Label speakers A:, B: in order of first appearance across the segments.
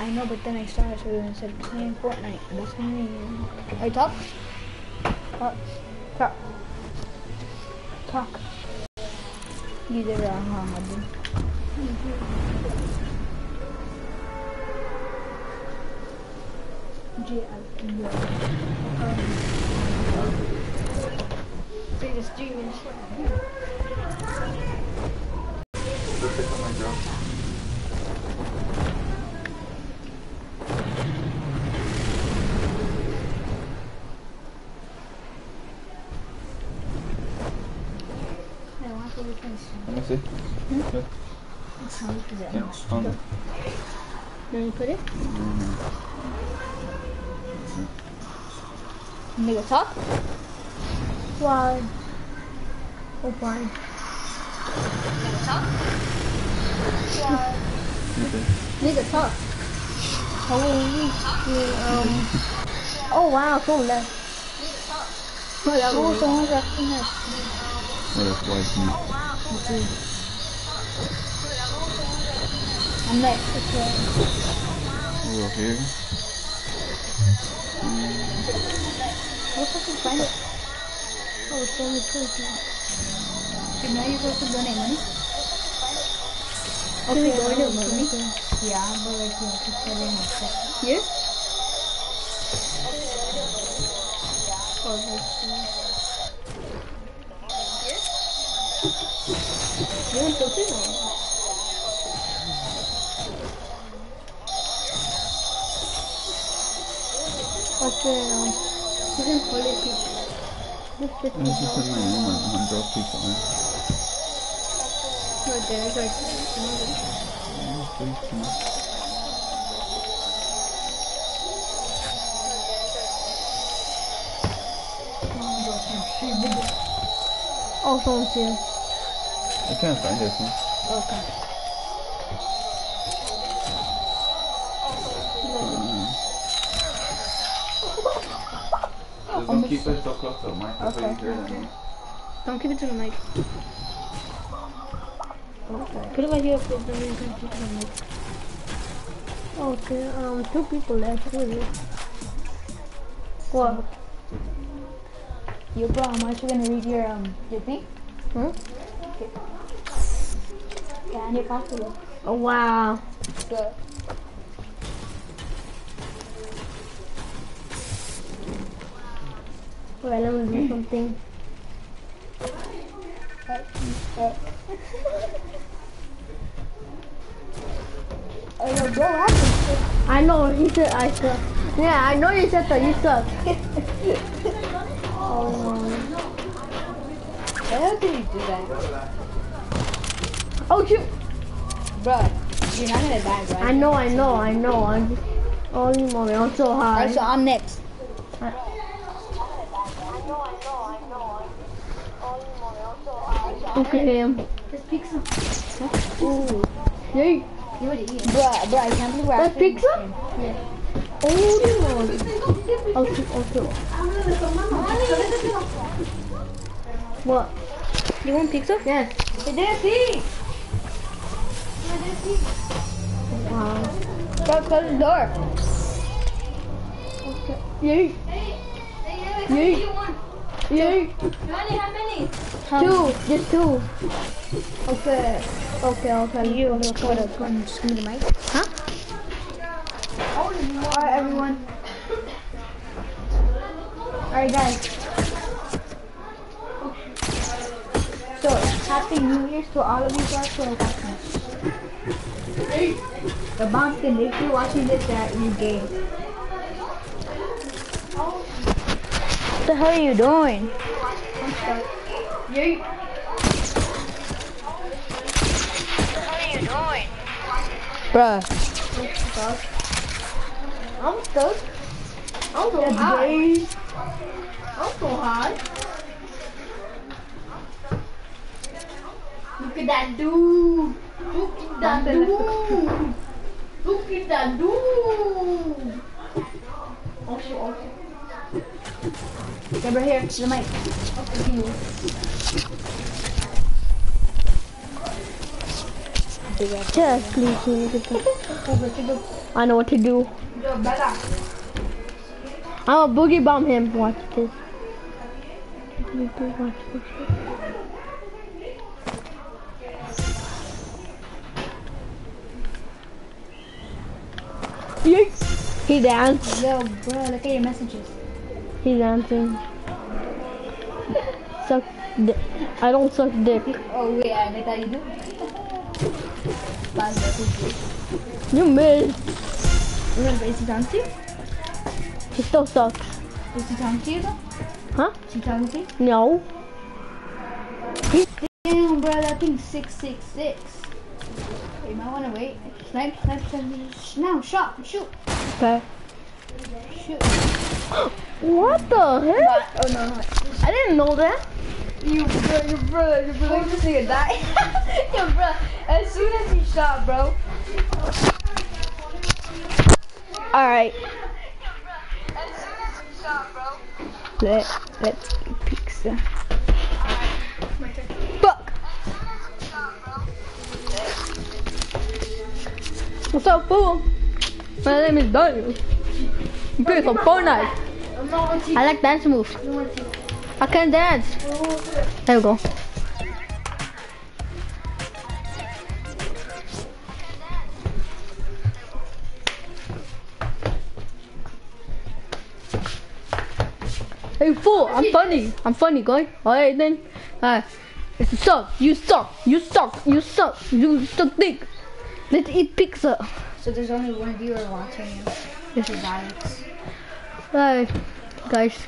A: I know, but then I started so I said playing Fortnite. That's me. Hey, talk. Talk. Talk. Talk. Either uh, Muhammad. J I N U. Say the streamers.
B: Look at my girl. Let me see. Look.
A: How is it?
B: Yeah. Um,
A: Then you put it? Nigga talk? Why? Oh, fine. Nigga talk? Why? talk. Oh, um. Oh, wow, so left. Oh, that was asking us.
B: What if white
A: I'm next. Okay.
B: Over here.
A: How the fuck did you find it? Oh, it's only two. Did now you're supposed to donate money? Okay, donate money? Yeah, but like, you have to put it in. Here? Oh, that's You want to put it on? Okay, um, you can hold it. This is
B: This is the name on, on drop people, man.
A: right there. It's like,
B: Please, man.
A: oh, someone's here.
B: I can't find this one.
A: Okay.
B: Just don't keep it so close to the mic. That's
A: Okay,
B: what you hear
A: okay. Don't keep it to the mic. Okay. Put it right here, please. Don't keep it to the mic. Okay, um, two people left. Who is it? What? You bro, I'm actually gonna read your um your thing. Hmm? Okay. Yeah, and your password. Oh wow. Good. Wait, let me do something. Oh, no, bro, what happened? I know, he said I suck. Yeah, I know you said that you suck. oh, no.
C: How did you do that?
A: Oh, shoot.
C: Bruh, you're not gonna die, right?
A: I know, I know, I know. I'm just, oh, you mommy, I'm so high.
C: Alright, so I'm next.
A: Okay, um,
C: Just pick some.
A: ooh. Yay.
C: You would eat. Bruh, bruh, I can't believe we're
A: Let's
C: actually
A: pick some?
C: Yeah.
A: Oh, you mommy. Oh, shoot, oh, shoot. What?
C: You want pizza?
A: Yes.
C: It didn't see.
A: Wow.
C: Bro, close the door.
A: Okay. Yay. Yay. Yay. Two, just two. Okay. Okay, okay.
C: You record it. give me the mic.
A: Huh? Alright, everyone. Alright, guys. So, happy New Year's to all of you guys. The Bumpkin, if you're watching this, that you gay.
C: What the hell are you doing?
A: I'm sorry. Yay.
C: Bruh.
A: I'm stuck. I'm so high. I'm so high. Look at that dude. Look at that dude. Look at that. Oh oh shit.
C: Get right here to the mic.
A: Okay, you.
D: big
C: please, you get the-
A: what you do?
C: I know what to do. I'm a boogie bomb him. Watch this. Watch this. Yes. He danced.
A: Yo, bro, look at your messages.
C: He dancing. Suck. Di- I don't suck dick.
A: Oh, wait, I thought you do. Bad messages.
C: You missed.
A: Remember, is he talking to you?
C: He still sucks.
A: Is he talking to you though?
C: Huh?
A: Is he talking to you?
C: No.
A: Damn, bro, that thing's 666. You might want to wait. Snipe, snipe, snipe. Now, shot, shoot,
C: Okay.
A: shoot.
C: What the?
A: But, oh no, no.
C: I didn't know that.
A: You, bro, your brother, your brother, this nigga died. Yo, bro, as soon as he shot, bro.
C: All right.
A: As soon as he shot, bro.
C: Let Let's get pizza.
A: My turn.
C: What's up, fool? My name is Daniel. I'm playing some Fortnite. I like dance moves.
A: On
C: can dance. There we go. Hey fool, I'm funny. I'm funny, guy. Alright then. Alright. You suck. You suck. You suck. You suck. You suck dick. Let's eat pizza.
A: So there's only one viewer watching you.
C: Yes. Alright, guys.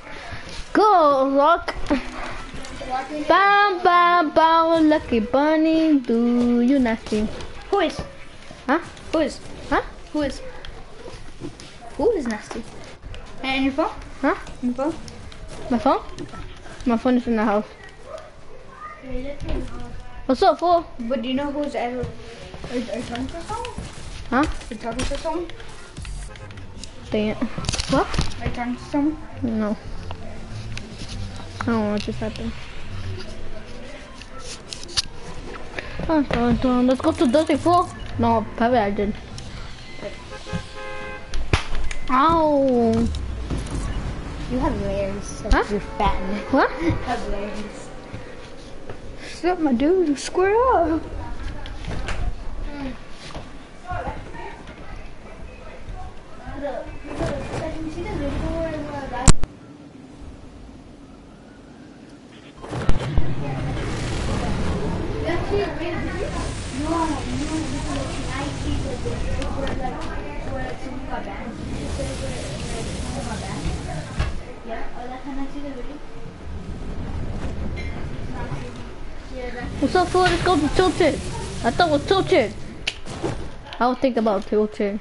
C: Go, rock. Bam, bam, bam, lucky bunny, do you nasty?
A: Who is?
C: Huh?
A: Who is?
C: Huh?
A: Who is? Who is nasty? And your phone?
C: Huh?
A: Your phone?
C: My phone? My phone is in the house. What's up, fool?
A: But do you know who's at? Are, are you talking to someone?
C: Huh?
A: Are you talking to someone?
C: Dang it. What?
A: Are you talking to someone?
C: No. I don't know what just happened. Dun, dun, dun. Let's go to Dirty Fool. No, probably I did. Ow.
A: You have layers.
C: Huh?
A: You're fat.
C: What?
A: You have layers.
C: Slap my dude, square up. What's up? Let's go to Tilted. I thought it was Tilted. I was thinking about Tilted.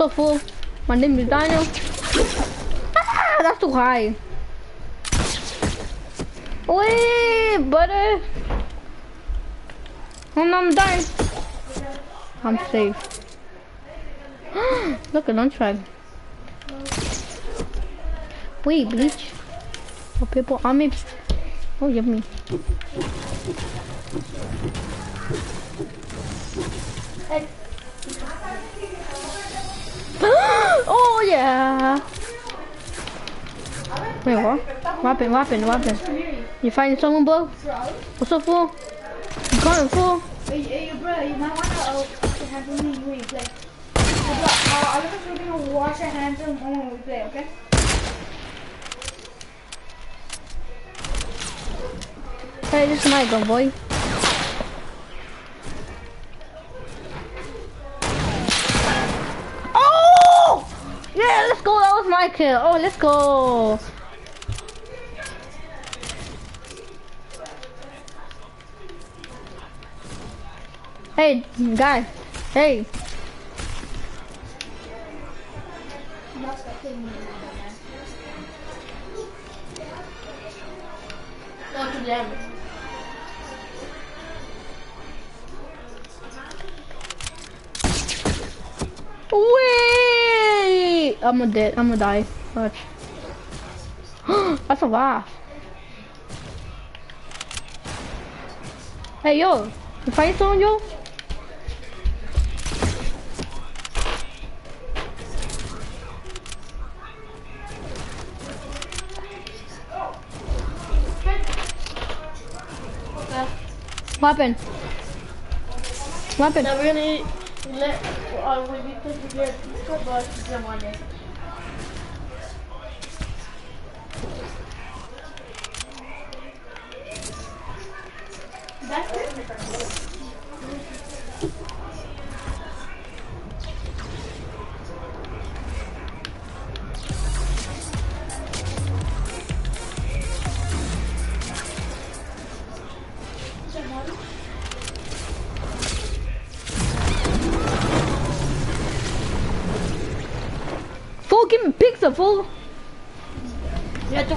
C: Up, fool? My name is Daniel. Ah, that's too high. Wait, butter. Oh no, I'm dying. I'm safe. Look at Lunchbag. Wait, bleach. Oh, people me. Oh, yummy. oh yeah. Wait, what? What happened? What happened? What happened? You find someone, bro? What's up, fool? You coming, fool?
A: Hey, hey, bro, you might want to uh, wash your hands when you when you play. Hey, bro, uh, other people are gonna wash your hands when we play, okay?
C: Hey, this is my gun, boy. Yeah, let's go. That was my kill. Oh, let's go.
E: Hey, guy. Hey.
C: Not.
E: I'm gonna dead. I'm gonna die. Watch. That's a laugh. Hey, yo. You fight someone, yo? What happened?
C: Now we're gonna let uh,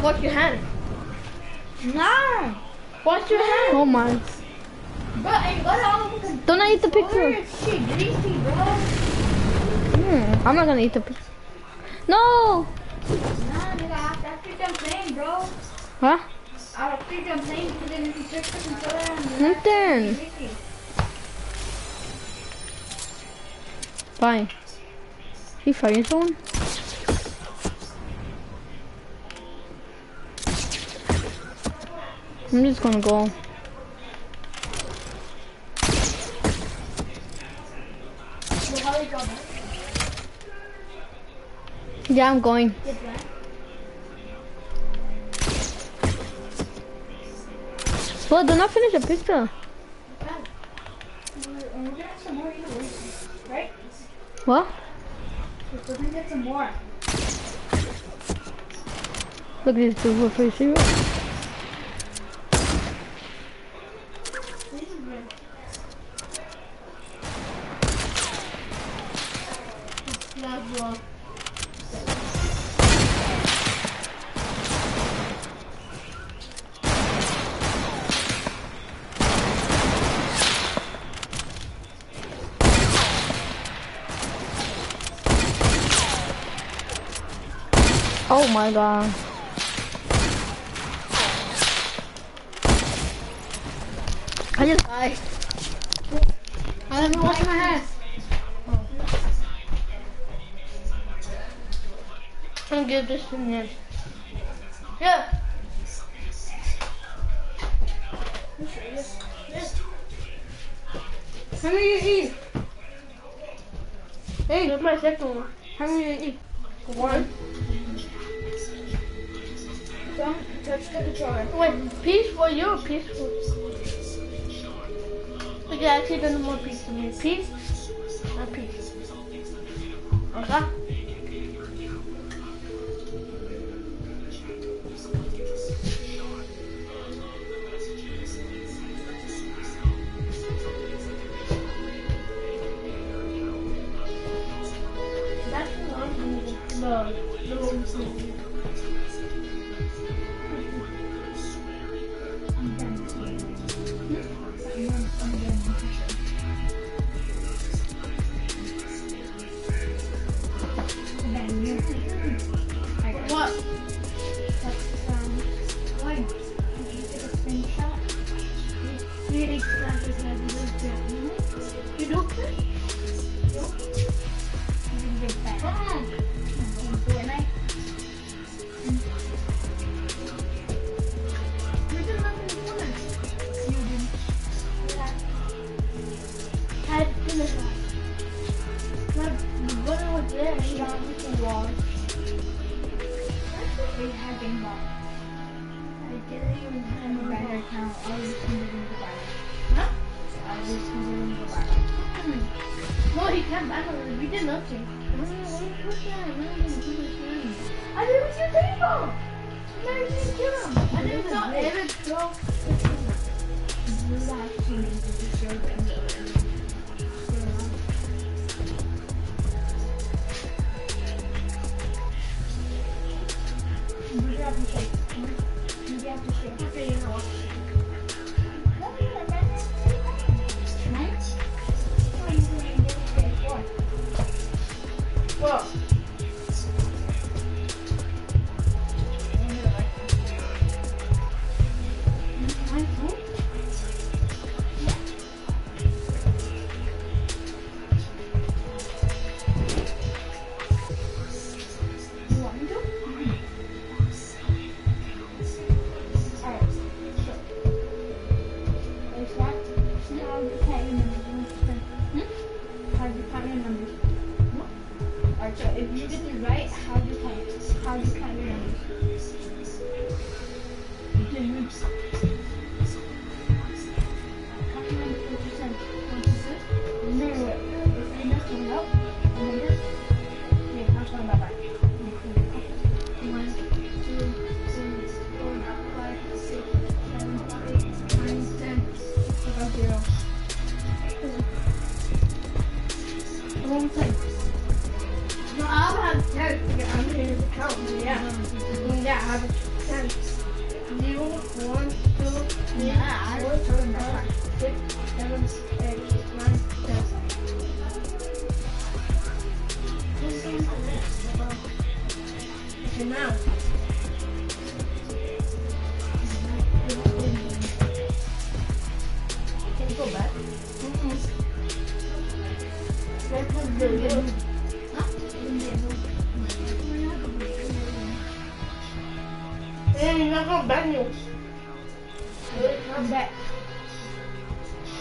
C: wash your hand.
A: No.
C: Wash your hand.
E: Oh my.
A: Bro, hey, what all
E: Don't I eat the pizza?
A: shit greasy, bro.
E: Hmm, I'm not gonna eat the pizza. No!
A: Nah, nigga, I- that's what I'm saying, bro.
E: Huh?
A: I was pretty I'm saying because then if you search for some soda and
E: Nothing.
A: greasy.
E: Fine. He fighting someone? I'm just gonna go. Yeah, I'm going. Well, do not finish the pizza. What?
A: We're gonna get some more.
E: Look at this with free cereal.
C: That's wrong.
E: Oh my god. I just died.
A: I don't know what's my hands.
C: I'm give this to Ned. Yeah.
A: How many you eat?
C: Hey, that's my second one.
A: How many you eat?
C: For? Okay, actually, there's more piece to me. Piece, not uh, piece. Okay.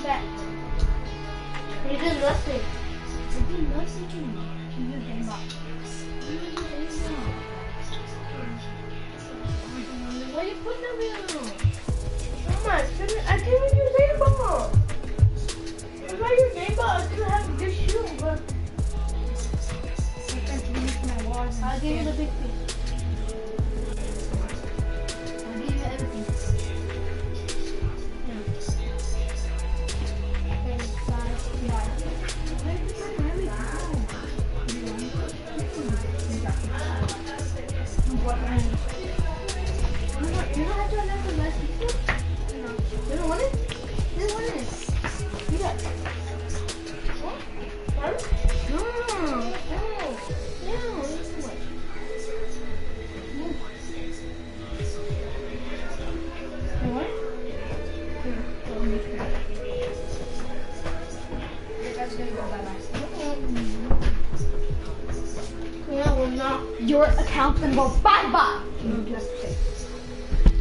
C: Back.
A: You
C: did nothing.
F: Why you put them in?
C: Mama, I I can't even use aimbot. If I use aimbot, I could have this shoe, but I'll give you the big piece.
F: Gonna go you have to say.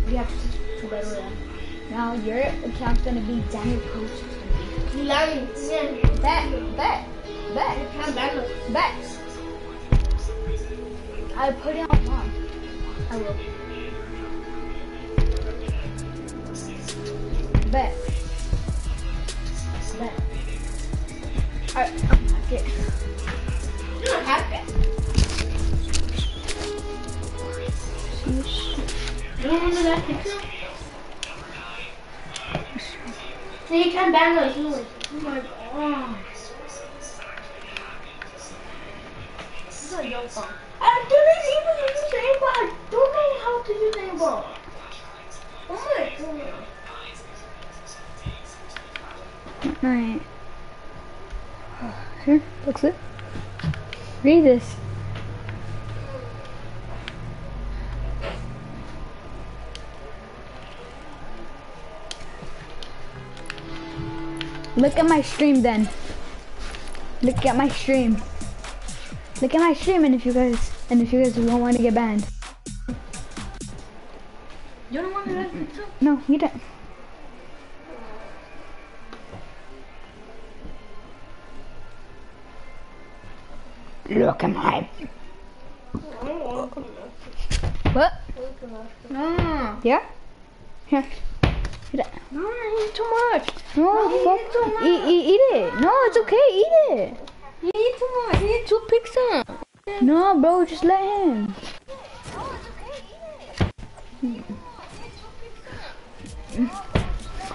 F: You have to to better that. Now your account's gonna be Daniel Coach.
C: Lying.
F: Bet, bet, bet,
C: Can't bang us.
F: bet. I put it on. I will. Bet. Bet. I, I'm not it.
C: You don't that picture? So you can't bang us, do. Oh my god. This is a yo phone. I didn't even use aimbot. I don't know how to use aimbot. Oh my god.
A: Alright. Here, looks it. Read this. Look at my stream then. Look at my stream. Look at my stream and if you guys and if you guys don't want to get banned.
F: You don't want that picture?
A: No, you don't. Look at my oh, what?
F: No.
A: Yeah? Here. Eat it.
F: No, I eat too much.
A: No,
F: he
A: fuck.
F: ate too much.
A: Eat, eat, eat it. No, it's okay. Eat it.
F: He ate too much. He ate two pizza.
A: No, bro, just let him.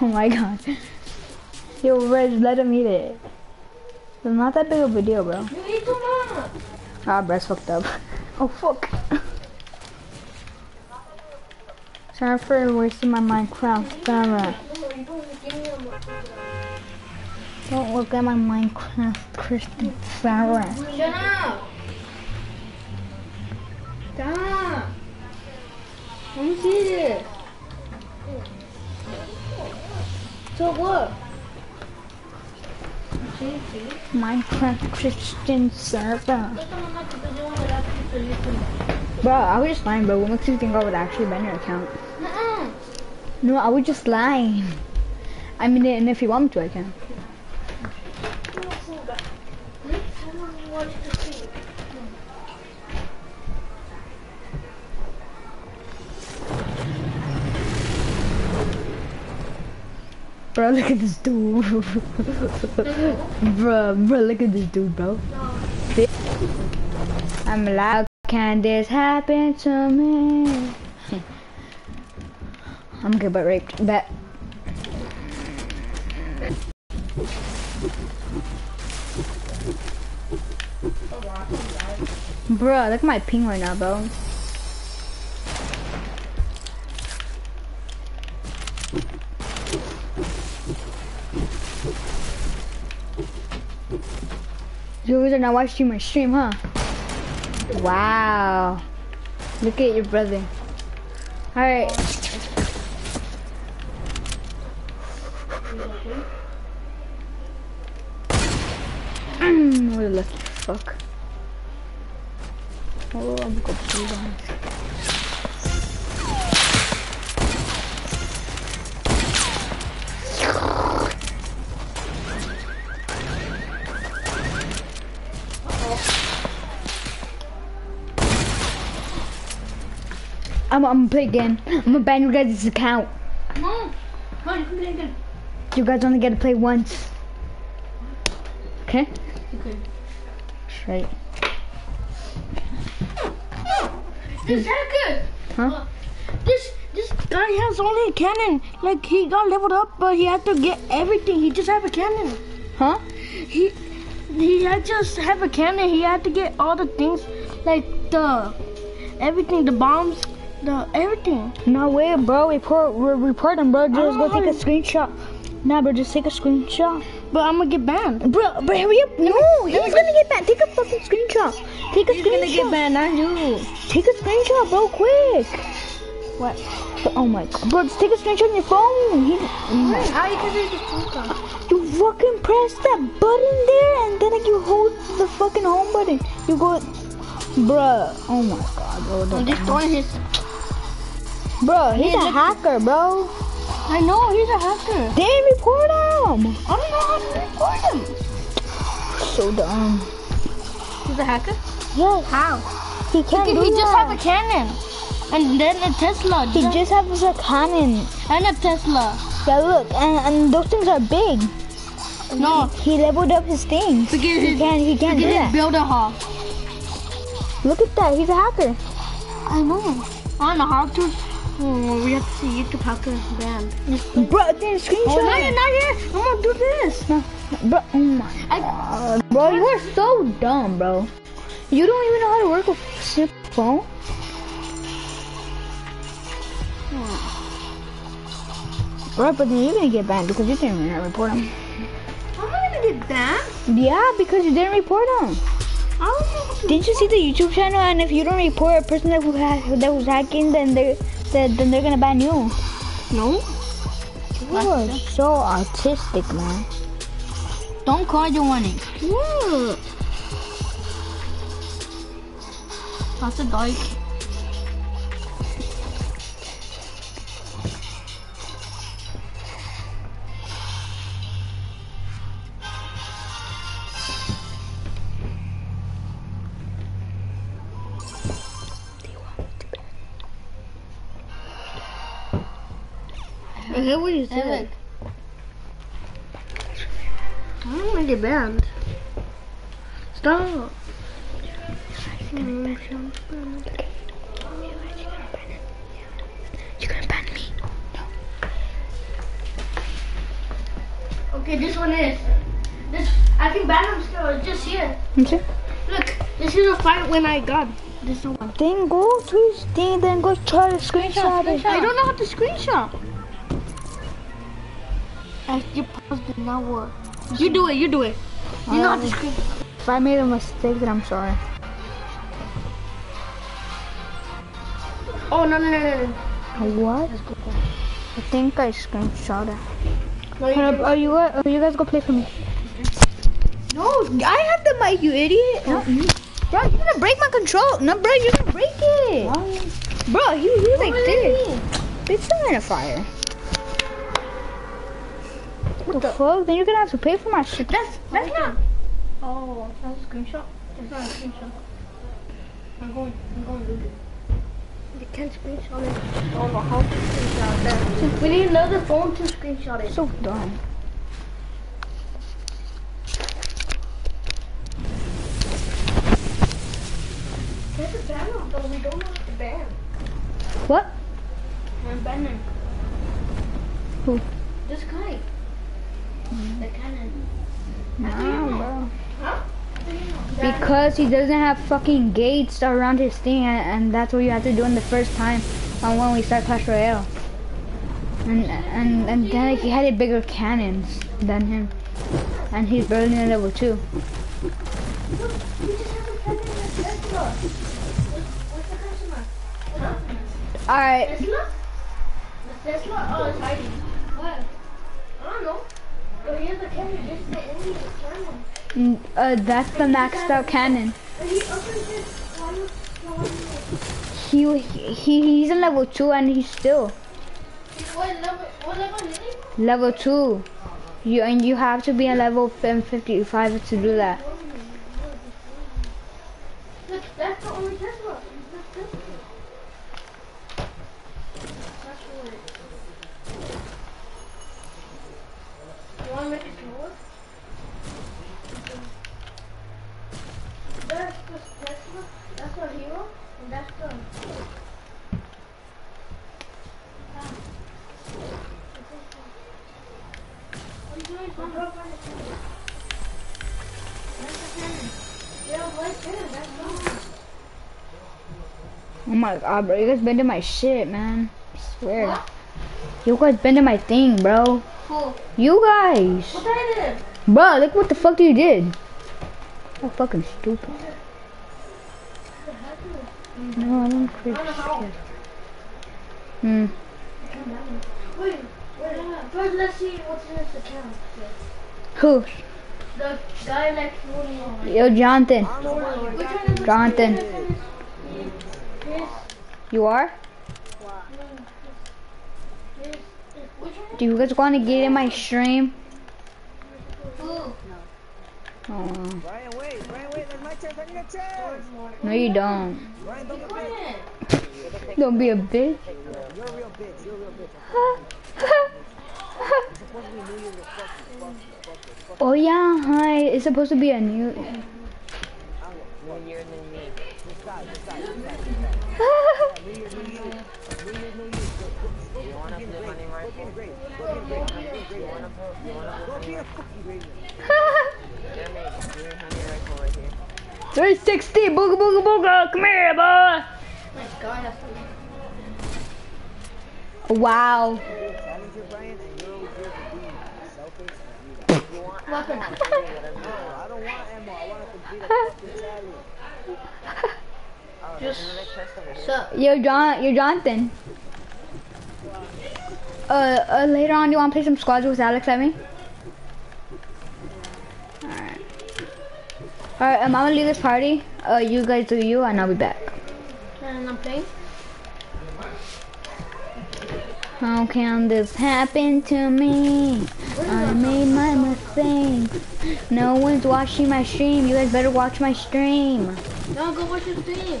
A: Oh my god. Yo, Reg, let him eat it. It's not that big of a deal, bro.
F: You eat too much.
A: Ah, breast fucked up. Oh, fuck. Sorry for wasting my Minecraft camera. Don't look at my Minecraft Christian Sarah.
F: Shut up. Stop. Let me see this. So what?
A: Minecraft Christian server.
F: Look at my video with that pizza you can-
A: Bro, I was just lying, bro. What makes you think I would actually ban your account? No, I would just lying. I mean, and if you want to, I can. Bro, look at this dude. bro, bro, look at this dude, bro. I'm loud. Can this happen to me? I'm gonna get raped. Bet. Bro, look at my ping right now, bro. You guys are not watching my stream, huh? Wow. Look at your brother. Alright. What a lucky fuck. Oh, I'm gonna pull down. I'm, I'm gonna play again. I'm gonna ban you guys' account.
C: No. No, you can play again.
A: You guys only get to play once. Okay?
C: Okay.
A: Straight.
C: Is that good?
A: Huh?
C: This this guy has only a cannon. Like he got leveled up, but he had to get everything. He just have a cannon.
A: Huh?
C: He he had just have a cannon. He had to get all the things, like the everything, the bombs, the everything.
A: No way, bro. Report, re- report him, bro. Just go take a
C: oh,
A: screenshot. Nah, bro, just take a screenshot.
C: But I'm gonna get banned.
A: Bro, bro, hurry up. No, he's gonna get banned. Take a fucking screenshot. Take a
C: He's
A: screenshot.
C: gonna get banned, not you.
A: Take a screenshot, bro, quick.
C: What?
A: Oh my god. Bro, just take a screenshot on your phone. He, oh
C: How you can take the screenshot?
A: you fucking press that button there and then like, you hold the fucking home button. You go, bruh. Oh my god, bro.
C: I'm
A: don't-
C: destroying his.
A: Bro, he's
C: Yeah,
A: a hacker, bro.
C: I know he's a hacker.
A: Damn, report him.
C: I don't know how to report him.
A: So dumb.
C: He's a hacker.
A: Yes,
C: How?
A: he can't
C: He,
A: do
C: he just
A: that.
C: have a cannon, and then a Tesla.
A: He
C: just-
A: just has a cannon.
C: and a Tesla.
A: Yeah, look, and, and those things are big.
C: No,
A: He leveled up his things.
C: Forget
A: He
C: his-
A: can't, he can't do that.
C: builder hall.
A: Look at that, he's a hacker.
C: I know. I'm a to. Oh, we have to see YouTube hacker banned.
A: Bro, then screenshot.
C: Oh, not yet, not yet. I'm gonna do this.
A: Bro, oh my
C: I,
A: god. Bro, you are so dumb, bro. You don't even know how to work a simple phone? Bro, but then you're gonna get banned because you didn't report him.
C: I'm not gonna get banned.
A: Yeah, because you didn't report him.
C: I don't know.
A: Didn't you see the YouTube channel? And if you don't report a person that who ha- that was hacking, then they then, then they're gonna ban you.
C: No.
A: You are so autistic, man.
C: Don't call your warning. Yeah. That's a dog. I hear what you said. I don't want to get banned. Stop.
A: You're gonna ban me.
C: Okay, this one is. This I can ban him still. It's just here.
A: Okay.
C: Look, this is a fight when I got this one.
A: Then go to then then go try to screenshot it.
C: I don't know how to screenshot. I, your pause did not work. You do it. You do it. You know uh, screen.
A: If I made a mistake, then I'm sorry.
C: Oh no no no no no.
A: What? I think I screenshot it.
C: No, you
A: Are, are oh, you are oh, you guys go play for me? No, I have the mic, you idiot. No, you, bro, you're gonna break my control. No, bro, you're gonna break it. Bro, you you like this. It's not a fire. What the fuck? Then you're gonna have to pay for my shit.
C: That's that's not. Oh, that's a screenshot. That's not a screenshot. I'm going. I'm going to do it. You can't screenshot it. Oh, I don't know how to screenshot that. We need another phone to screenshot it.
A: So dumb.
C: There's a banner, but we don't know what to ban.
A: What?
C: I'm banning.
A: Who?
C: This guy. The cannon.
A: No, bro. Because he doesn't have fucking gates around his thing, and, that's what you have to do in the first time uh, when we start Clash Royale. And and and then he had a bigger cannons than him, and he's barely in level two.
C: Look, we just have a banner in the Tesla. What's the?
A: All right,
C: Tesla? The Tesla? Oh, it's hiding. What? I don't know. Oh, here's the cannon. Is the only cannon.
A: mm, uh, that's the maxed out cannon.
C: He opened it. Why you- why
A: He he's in level two, and he's still
C: What level? What level is he?
A: level two. You and you have to be in level 55 to do that.
C: That's the only Tesla. That's weird. You want to make it smaller? That's the Tesla. That's the hero. And that's the. Ah. What are you doing, son? That's the cannon. Yeah, right there. That's the
A: Oh my god, bro, you guys been to my shit, man. I swear. You guys been to my thing, bro.
C: Who?
A: You guys.
C: What I did?
A: Bro, look what the fuck you did. So fucking stupid. No, I don't creep
C: I don't know how.
A: shit. Hmm.
C: Wait, wait. First, let's see what's in this account.
A: Who?
C: The guy next to me.
A: Yo, Jonathan. Jonathan. You are? Do you guys want to get in my stream?
C: Who?
A: Oh,
G: wait, wait, my chance, I need a chance.
A: no, you don't.
G: Don't be a bitch. You're a real bitch, you're a real bitch.
A: Oh yeah, hi. It's supposed to be a new.
G: Year, Me. This guy, this guy, this guy. New Year, New You. New Year, New You. You wanna play money right? Go get a grade. Go get a grade. Go get a grade. You wanna put, you wanna Go get a fucking grade. Jeremy, give me honey rifle right here.
A: 360, booga booga booga. Come here, boy.
C: My God,
A: Wow.
G: Challenger,
C: Just suck.
A: Yo, John, yo, Jonathan. Uh, uh, later on, do you want to play some squads with Alex at me? Alright. Alright, um, I'm gonna leave this party. Uh, you guys do you, and I'll be back.
C: And I'm playing.
A: How can this happen to me? I made my mistake. No one's watching my stream. You guys better watch my stream
C: No, go watch his stream.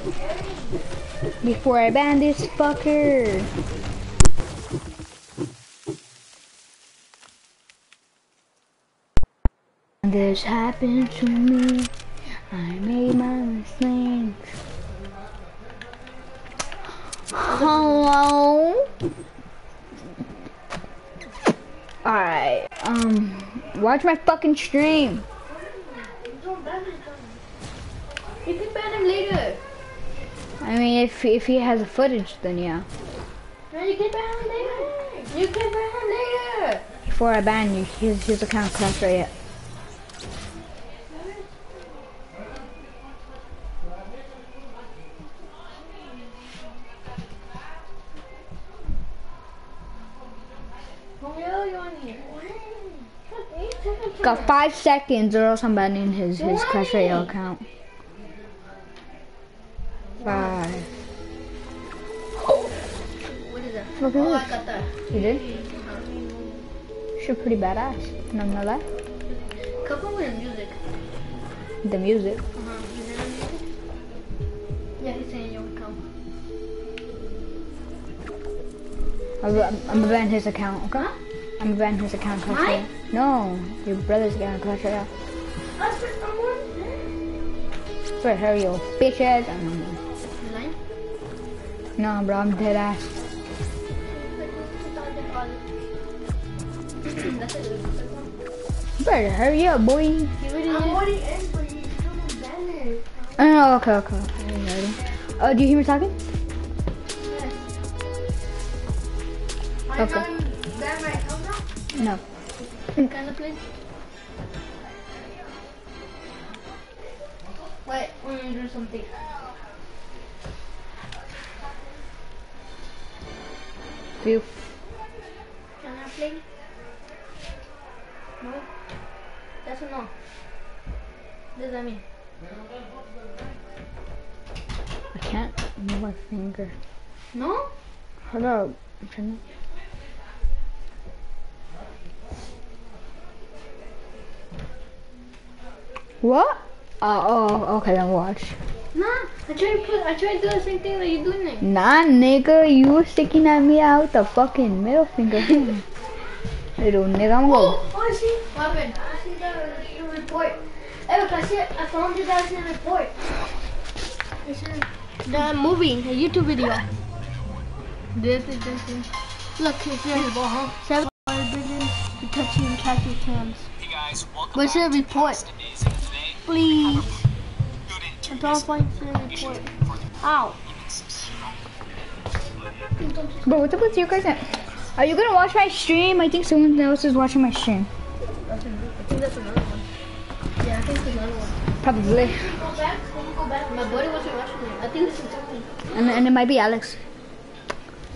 A: before I ban this fucker. This happened to me. I made my mistakes. Hello? Alright, um, watch my fucking stream.
C: Don't ban him. You can ban him later.
A: I mean, if, if he has a footage, then yeah.
C: No, you can ban him later. You can ban him later.
A: Before I ban you, his, his account class right yet.
C: Yeah, you're on here. Eight seconds.
A: Got five seconds or else I'm banning his, his Clash Royale account. Five.
C: What is that?
A: Look
C: Oh,
A: at
C: I got that.
A: You did? She's pretty badass. Not gonna lie.
C: Couple with music.
A: The music.
C: Uh-huh. You the music? Yeah, he's saying you'll come.
A: I'm, I'm, gonna ban his account, okay? I'm gonna ban his account.
C: Mine?
A: No, your brother's Royale.
C: That's for someone.
A: But hurry, you bitch ass. No, bro, I'm dead ass. Better hurry up, boy.
C: I'm already in for you. Come banner.
A: Oh, okay, okay. okay. Uh, do you hear me talking?
C: I'm
A: Okay.
C: not ban my account now.
A: No.
C: Can I play? Wait, let me do something.
A: View.
C: Can I play? No. That's a no. What does that mean?
A: I can't move my finger.
C: No?
A: Hold up. I'm trying to- What? Uh, oh, okay, then watch.
C: Nah, I tried to put, I tried to do the same thing that you're doing there.
A: Nah, nigga, you were sticking at me out the fucking middle finger. Little nigga, I'm gonna
C: Oh, oh, I see. What happened? I see the, the report. Eric, I see it. I found you guys in the report. I see the movie, a YouTube video. This is this is. Look, it's visible, huh? Seven billion touching and catching cams. Where's the report? Please. I don't find the report. Ow.
A: Bro, what's up with you guys? Are you gonna watch my stream? I think someone else is watching my stream.
C: I think that's another one. Yeah, I think it's another one.
A: Probably.
C: Go back. Me go back. My buddy wasn't watching it. I think this is.
A: And, and it might be Alex.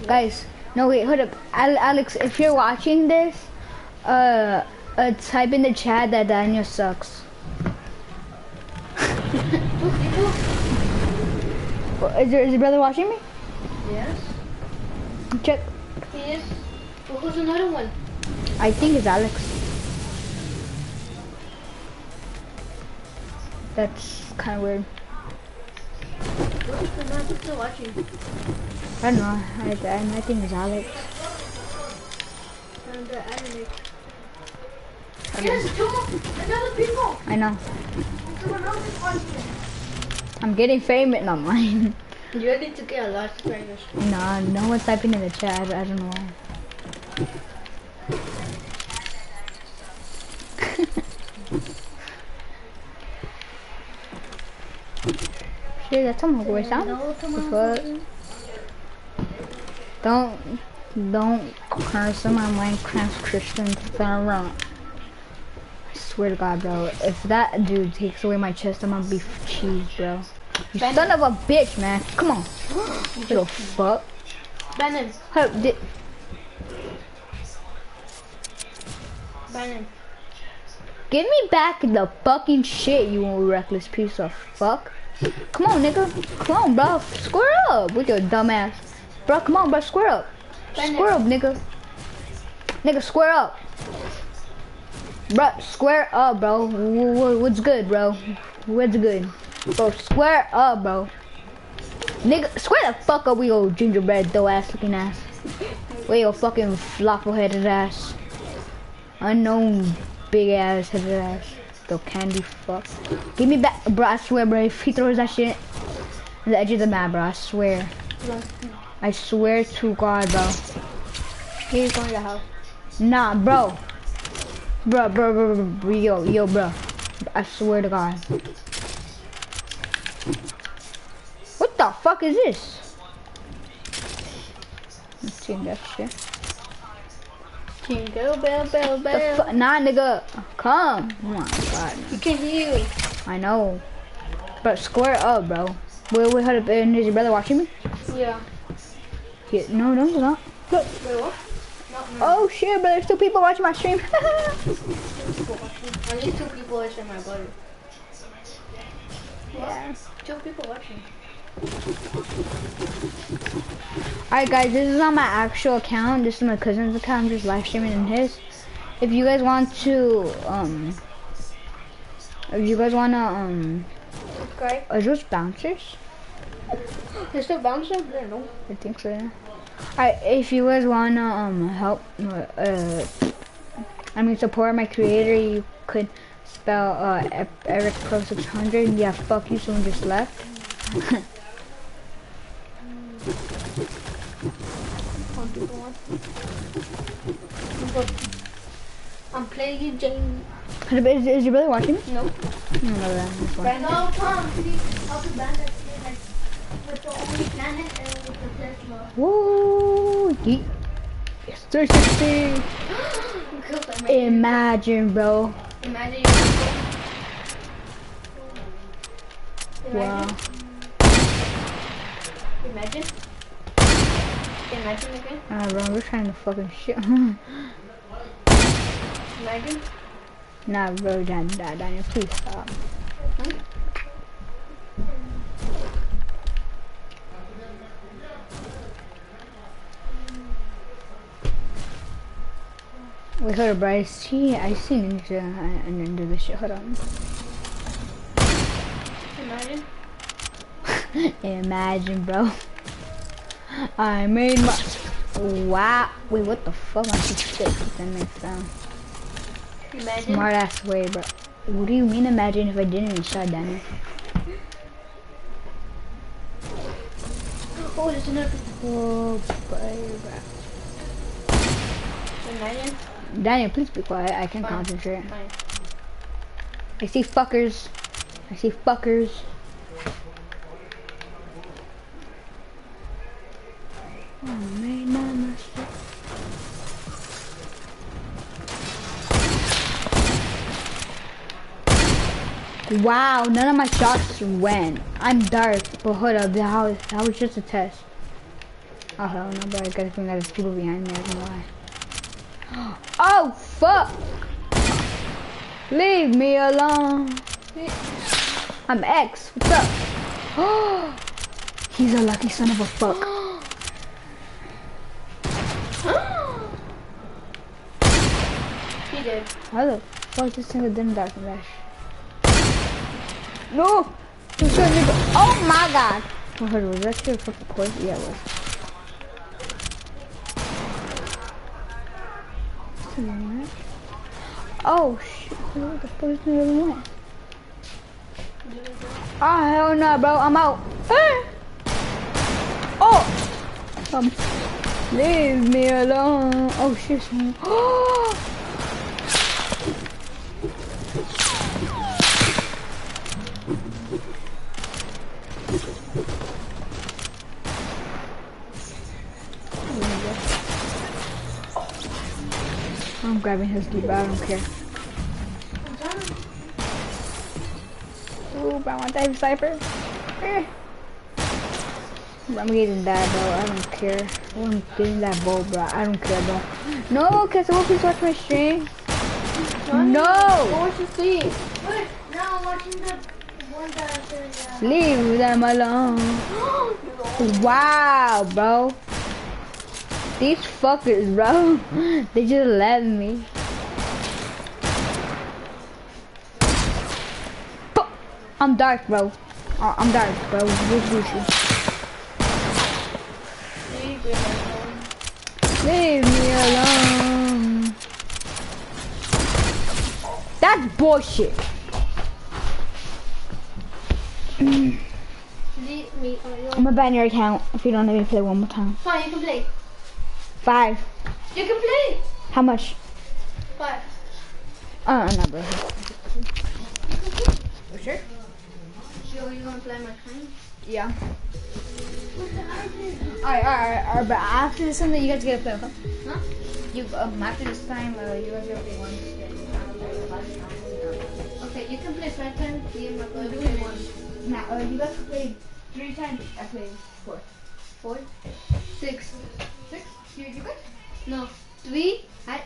A: Guys, no wait, hold up. Al- Alex, if you're watching this, uh, uh, type in the chat that Daniel sucks. Is, your is your brother watching me?
C: Yes.
A: Check.
C: He is. Well, who's another one?
A: I think it's Alex. That's kind of weird.
C: Who's the not still watching?
A: I don't know. I, I, I think it's Alex.
C: And the anime. Yes, two more. Another people.
A: I know.
C: Someone else is watching.
A: I'm getting famous. Not mine.
C: You ready to get a lot of subscribers?
A: Nah, no one's typing in the chat. I, I don't know. Shit, that's some Hogwarts sound. Fuck. Don't, don't curse on my Minecraft Christian server. I swear to God, bro. If that dude takes away my chest, I'm gonna be cheese, bro. You son of a bitch, man. Come on. Little fuck.
C: Bannon.
A: Hope did.
C: Bannon.
A: Give me back the fucking shit, you reckless piece of fuck. Come on, nigga. Come on, bro. Square up with your dumb ass. Bro, come on, bro. Square up. Square up, nigga. Nigga, square up. Bro, square up, bro. Wh- wh- What's good, bro? What's good? Bro, square up, bro. Nigga, square the fuck up we your gingerbread dough ass looking ass. We your fucking floppy headed ass. Unknown big ass headed ass. The candy fuck. Give me back, bro. I swear, bro. If he throws that shit on the edge of the map, bro, I swear. I swear to God, bro.
C: He's going to house.
A: Nah, bro. Bro, bro, bro, bro, bro. Yo, yo, bro. I swear to God. What the fuck is this? See that shit.
C: Jingle bell, bell,
A: The
C: bell.
A: fu- nah, nigga. Come. Oh my God.
C: You can hear.
A: I know. But square up, bro. Wait, wait, hold up. And is your brother watching me?
C: Yeah.
A: Yeah, no, no, he's not.
C: Wait, what?
A: Oh shit, but there's two people watching my stream.
C: At least two people watching my buddy.
A: yeah.
C: Two people watching.
A: Alright guys, this is on my actual account. This is my cousin's account. I'm just live streaming in his. If you guys want to, um, if you guys wanna, um,
C: Okay.
A: are those bouncers?
C: Is the bouncer? I don't know.
A: I think so, yeah. I, if you guys wanna um help, uh, I mean support my creator, you could spell uh Eric Pro 600. Yeah, fuck you. Someone just left.
C: I'm playing you, Jane.
A: Is, is your brother watching?
C: No.
A: No, no, no.
C: No, Tom, please help the band that's here, like, with the only planet and with the Tesla.
A: Woo! Yeet. It's 360.
C: Because I made
A: Imagine, bro.
C: Imagine
A: Wow.
C: Imagine. Imagine again.
A: Ah, bro, we're trying to fucking shit.
C: Imagine.
A: nah, bro, Dan, Dan, Daniel, please stop. Wait, hold up, bro. I see, I see Ninja and then do this shit. Hold on.
C: Imagine.
A: Imagine, bro. I made my. Wow. Wait, what the fuck? I should stick with that next sound.
C: Imagine.
A: Smart ass way, bro. What do you mean imagine if I didn't even shot Daniel?
C: Oh, there's another.
A: Oh, baby.
C: Imagine.
A: Daniel, please be quiet. I can
C: Fine.
A: concentrate.
C: Fine.
A: I see fuckers. I see fuckers. Oh, man, no, no, shit. Wow, none of my shots went. I'm dark, but hold up, that was, that was just a test. Oh hell no, but I gotta think that there's people behind me, I don't know why. Oh, Oh fuck! Leave me alone. I'm X. What's up? He's a lucky son of a fuck.
C: He did.
A: How the fuck this thing didn't die from that? No! You showed me the- Oh my god! Oh, was that your fucking cord? Yeah, it was. What's in there? Oh shit, the is the other? Oh hell no, bro, I'm out. Ah! Oh! Um, leave me alone. Oh shit, I'm grabbing his but I don't care. Ooh, but I want that cypher. Eh. I'm getting that, bro. I don't care. I'm getting that bow, bro. I don't care, bro. No, can someone please watch my stream? No!
C: What sleep. Wait, now I'm watching the one that I said. Uh,
A: Leave them alone. Wow, bro. These fuckers, bro. They just left me. I'm dark, bro. Uh, I'm dark, bro. Who's Gucci?
C: sleep with my phone.
A: Leave me alone. That's bullshit.
C: Leave me alone.
A: I'm gonna ban your account if you don't let me play one more time.
C: Fine, you can play.
A: Five.
C: You can play.
A: How much?
C: Five.
A: Uh, no, bro.
C: You sure? Sure, you want to play my time?
A: Yeah. Alright, alright, alright, but after this something you guys get to play, okay?
C: Huh?
A: You, um, after this time, uh, you guys get to play one.
C: Okay, you can play five times. Me and my brother play one.
A: Now, uh, you guys played three times, I played four.
C: Four. Six.
A: Six? You, you?
C: No. Three. I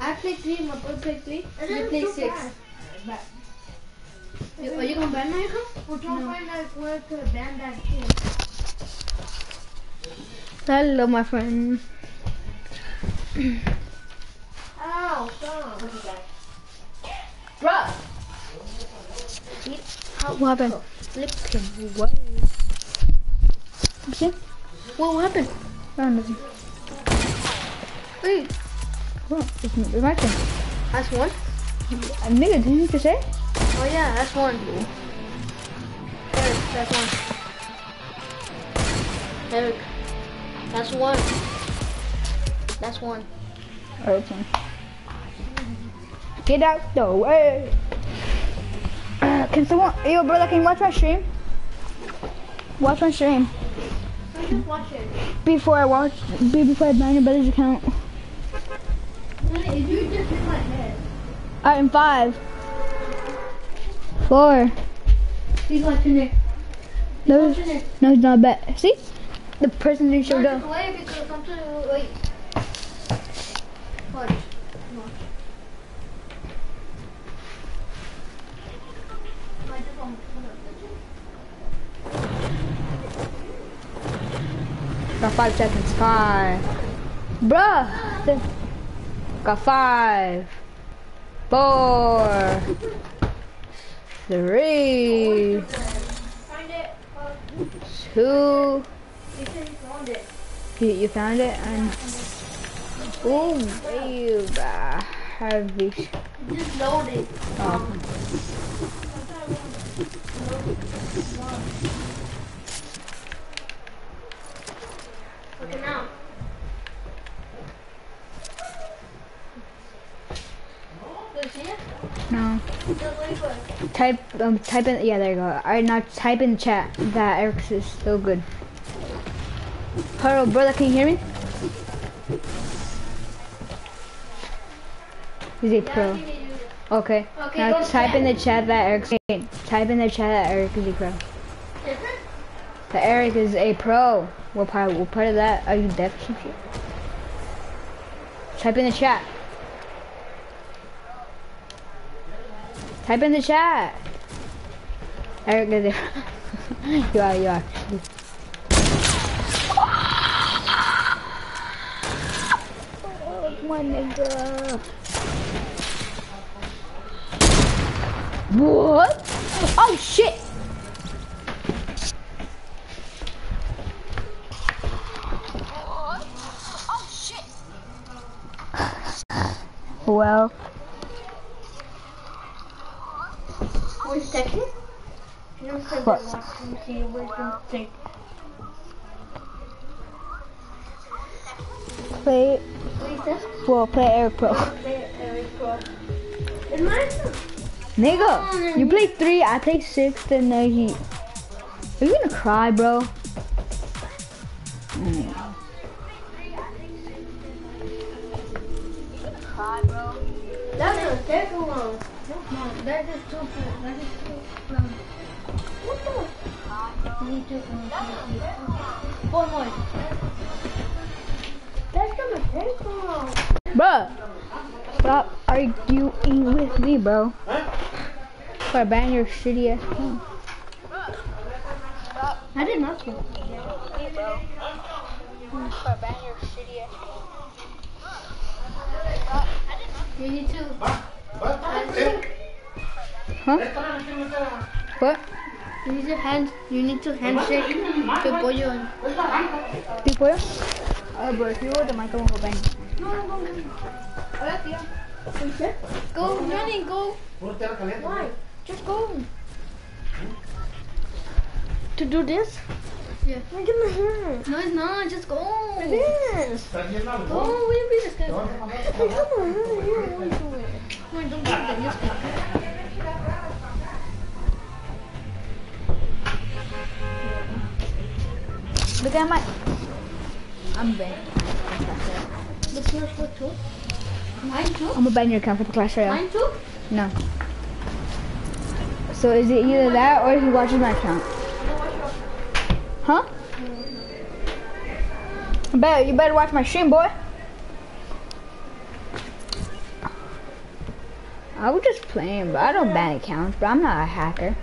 C: I played three. My brother played three. You play six. You- Are you gonna ban my account?
H: We're trying to
C: No.
H: find out where to ban that kid.
A: hello, my friend.
C: Ow! Stop.
A: Bruh! What happened?
C: Flip him. What? Happened?
A: Nothing. Come on, it's, it's my turn.
C: that's one?
A: Uh, nigga, did you just say?
C: Oh yeah, that's one. Eric, that's one. Eric, that's one. That's one.
A: Alright, it's fine. Get out the way. Uh, can someone, yo, brother, can you watch my stream? Watch my stream
C: I'm just watching.
A: before I watch, be- before I ban your brother's account. Alright, in five, four.
C: He's watching it.
A: No,
C: Watching it.
A: no, it's not bad. See, the person didn't show
C: Don't
A: up.
C: because. Wait. Watch. Watch. I just want
A: Got five seconds. Five. Bruh. Got five. Four. Three.
C: Find it.
A: Two.
C: he said he found it.
A: You, you found it? And ooh, you uh, heavy.
C: Just loaded.
A: Oh.
C: Okay, now. Do you see it?
A: No.
C: Just wait for it.
A: Type um type in yeah there you go. Alright now type in the chat that Eric's is so good. Hello brother, can you hear me? He's a pro.
C: Yeah, I think they do it.
A: Okay.
C: Okay,
A: now type in the chat that Eric's type in the chat that Eric is a pro. That Eric is a pro. Part we're part of that. Are you deaf or some shit? Type in the chat. Type in the chat. Eric a You are, you are. Oh, my nigga. What? Oh shit! Well,
C: One second. You know, say
A: What?
C: that watch and see what it's gonna take.
A: play,
C: is
A: well, play Eric Pro.
C: Say Eric Pro. It's mine too.
A: Nigga, you play three, I play six, then uh, he. Are you gonna cry, bro? Mm.
C: That's a second one. No, that is too full. That is too long. What the? You need to Four more. That's gonna take long.
A: Bruh, stop arguing with me, bro. Or ban your shitty ass phone.
C: I did not know. You need to.
A: Huh? What?
C: You need to hand. You need to handshake to pollo.
A: ¿Sí puedo? Ah, bro, if you go to my phone, go bang.
C: No, no, no. Hola. Go, Johnny, go. Why? Just go. To do this? Yeah. I'm gonna hear. No, it's not. Just go. It is. Go. We'll be discussing. I'm gonna hear. Don't on, don't do it. Just go.
A: Look at my. I'm banned.
C: The first one too. Mine too.
A: I'm gonna ban your account for the Clash Royale.
C: Mine too.
A: No. So is it either that or he watches my account? Huh? I bet you better watch my stream, boy. I was just playing, but I don't ban accounts, but I'm not a hacker.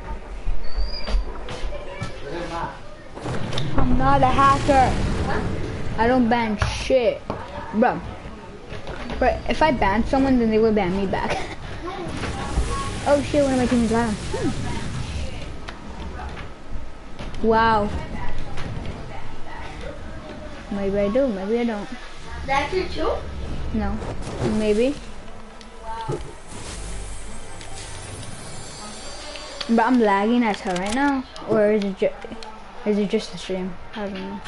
A: I'm not a hacker. I don't ban shit. Bro. But if I ban someone, then they will ban me back. oh shit, one of my teammates died. Hmm. Wow. Maybe I do, maybe I don't.
C: That's it too?
A: No. Maybe. But I'm lagging as hell right now. Or is it just is it just a stream? I don't know.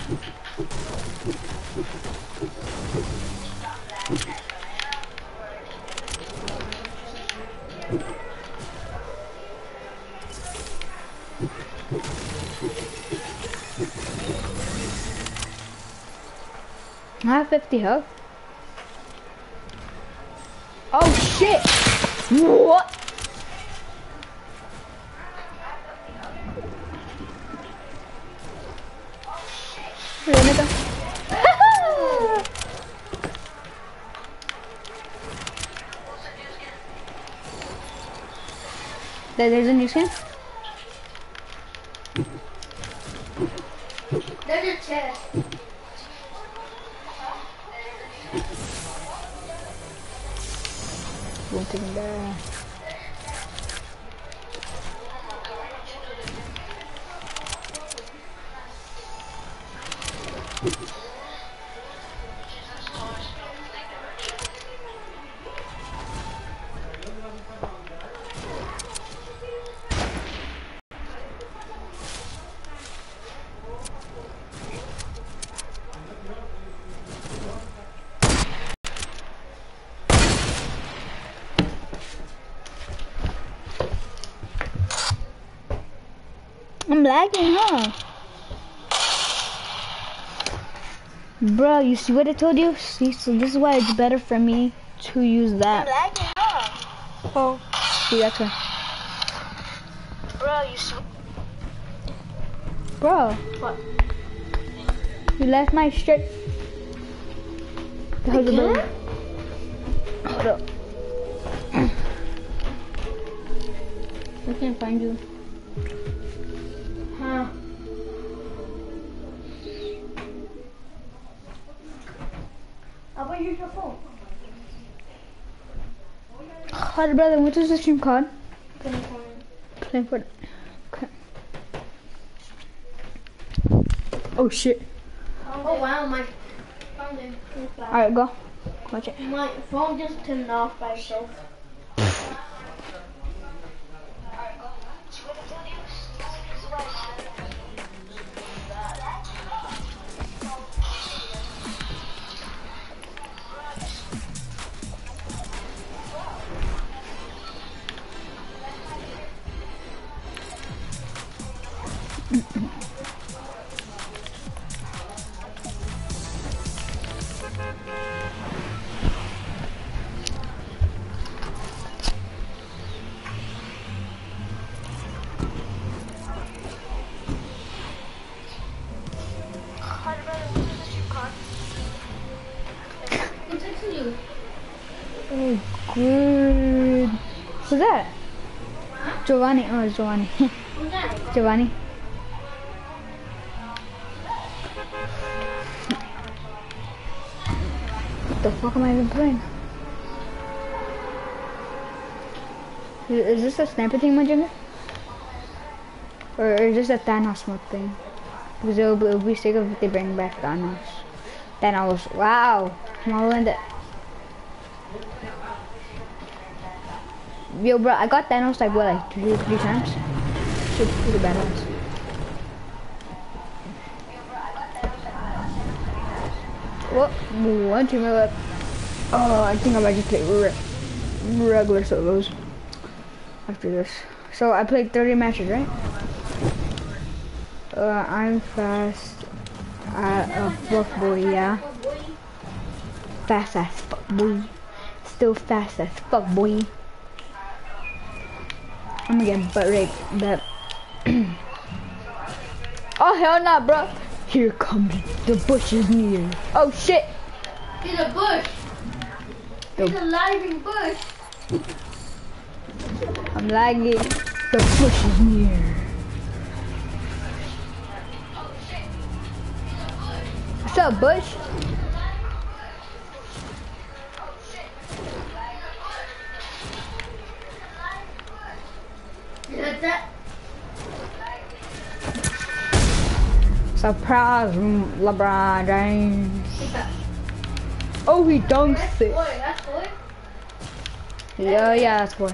A: I have 50 health. Oh shit! What? There- There's a new skin?
C: There's a chest.
A: Won't take him. I'm lagging, huh? Bro, you see what I told you? See, so this is why it's better for me to use that.
C: Lagging, huh?
A: Oh, see, that's why.
C: Bro, you see?
A: Bro,
C: What?
A: you left my shirt. Hold
C: Again?
A: Hold up. I can't find you. Hold brother, what is the stream called?
C: Couldn't find
A: Play for Okay. Oh shit.
C: Oh wow, my phone didn't
A: Alright, go. Watch it.
C: My phone just turned off by itself.
A: Who's that? Giovanni. Oh, it's Giovanni. Giovanni. What the fuck am I even playing? Is, is this a sniper thing, Majinga? Or is this a Thanos smoke thing? Because it'll, be- sick if they bring back Thanos. Thanos. Wow. I'm all in Yo, bro, I got Thanos like what, like three, three times? Shit's pretty badass. What? One team left. Oh, I think I might just play re regular solos after this. So I played 30 matches, right? Uh, I'm fast. Uh, uh, fuck boy, yeah. Fast as fuck boy. Still fast as fuck boy. I'm gonna get butt raped, but Oh hell nah, bro. Here comes the bush is near. Oh shit.
C: He's a bush. He's a living bush.
A: I'm lagging. The oh, bush is near. What's up, Bush? Surprise, LeBron James. Oh, he dunks it.
C: Boy, that's boy.
A: Yeah, yeah, that's boy.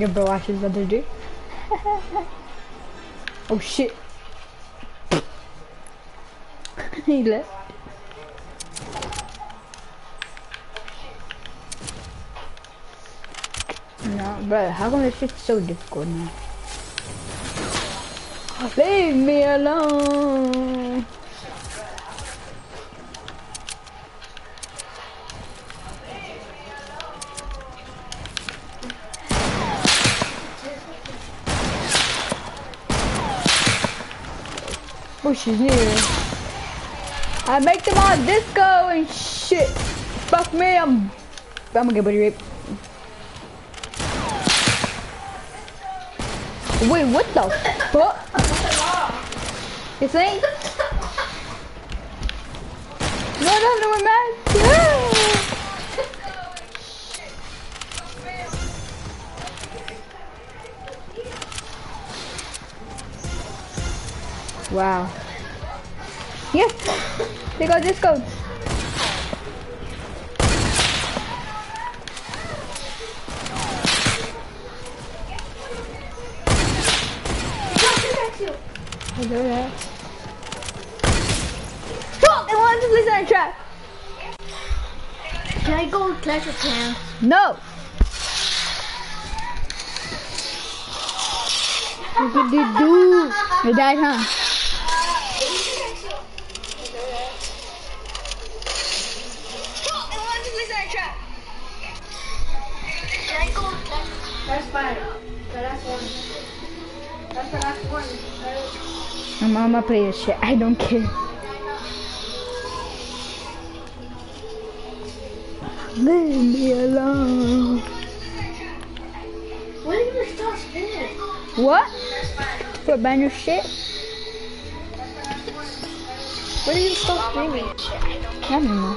A: Your bro watches what they do. oh shit. he left. No, bro, how come this shit's so difficult now? Leave me alone. Oh, she's here. I make them all disco and shit. Fuck me, I'm. I'm gonna get booty raped. Wait, what the fuck? You think? No, no, no, we're mad. Wow. They got disco. Hello there. Fuck! I wanted to listen to trap.
C: Can I go Clash of Clans?
A: No! What did you do? You died, huh?
C: Right?
A: I'm, I'm gonna play this shit. I don't care. Leave me alone.
C: When are you gonna stop spinning?
A: What? For ban your shit?
C: When are you stop spinning?
A: I don't know.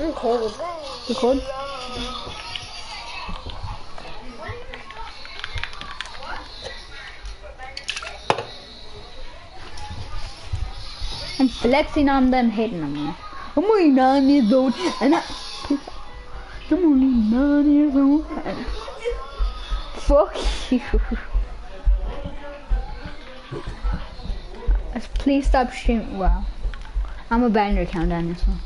C: I'm cold.
A: You cold? I'm flexing on them, hitting them. I'm only nine years old, and I, I'm only nine years old. Fuck you. Please stop streaming. Wow. I'm a ban your account on this one.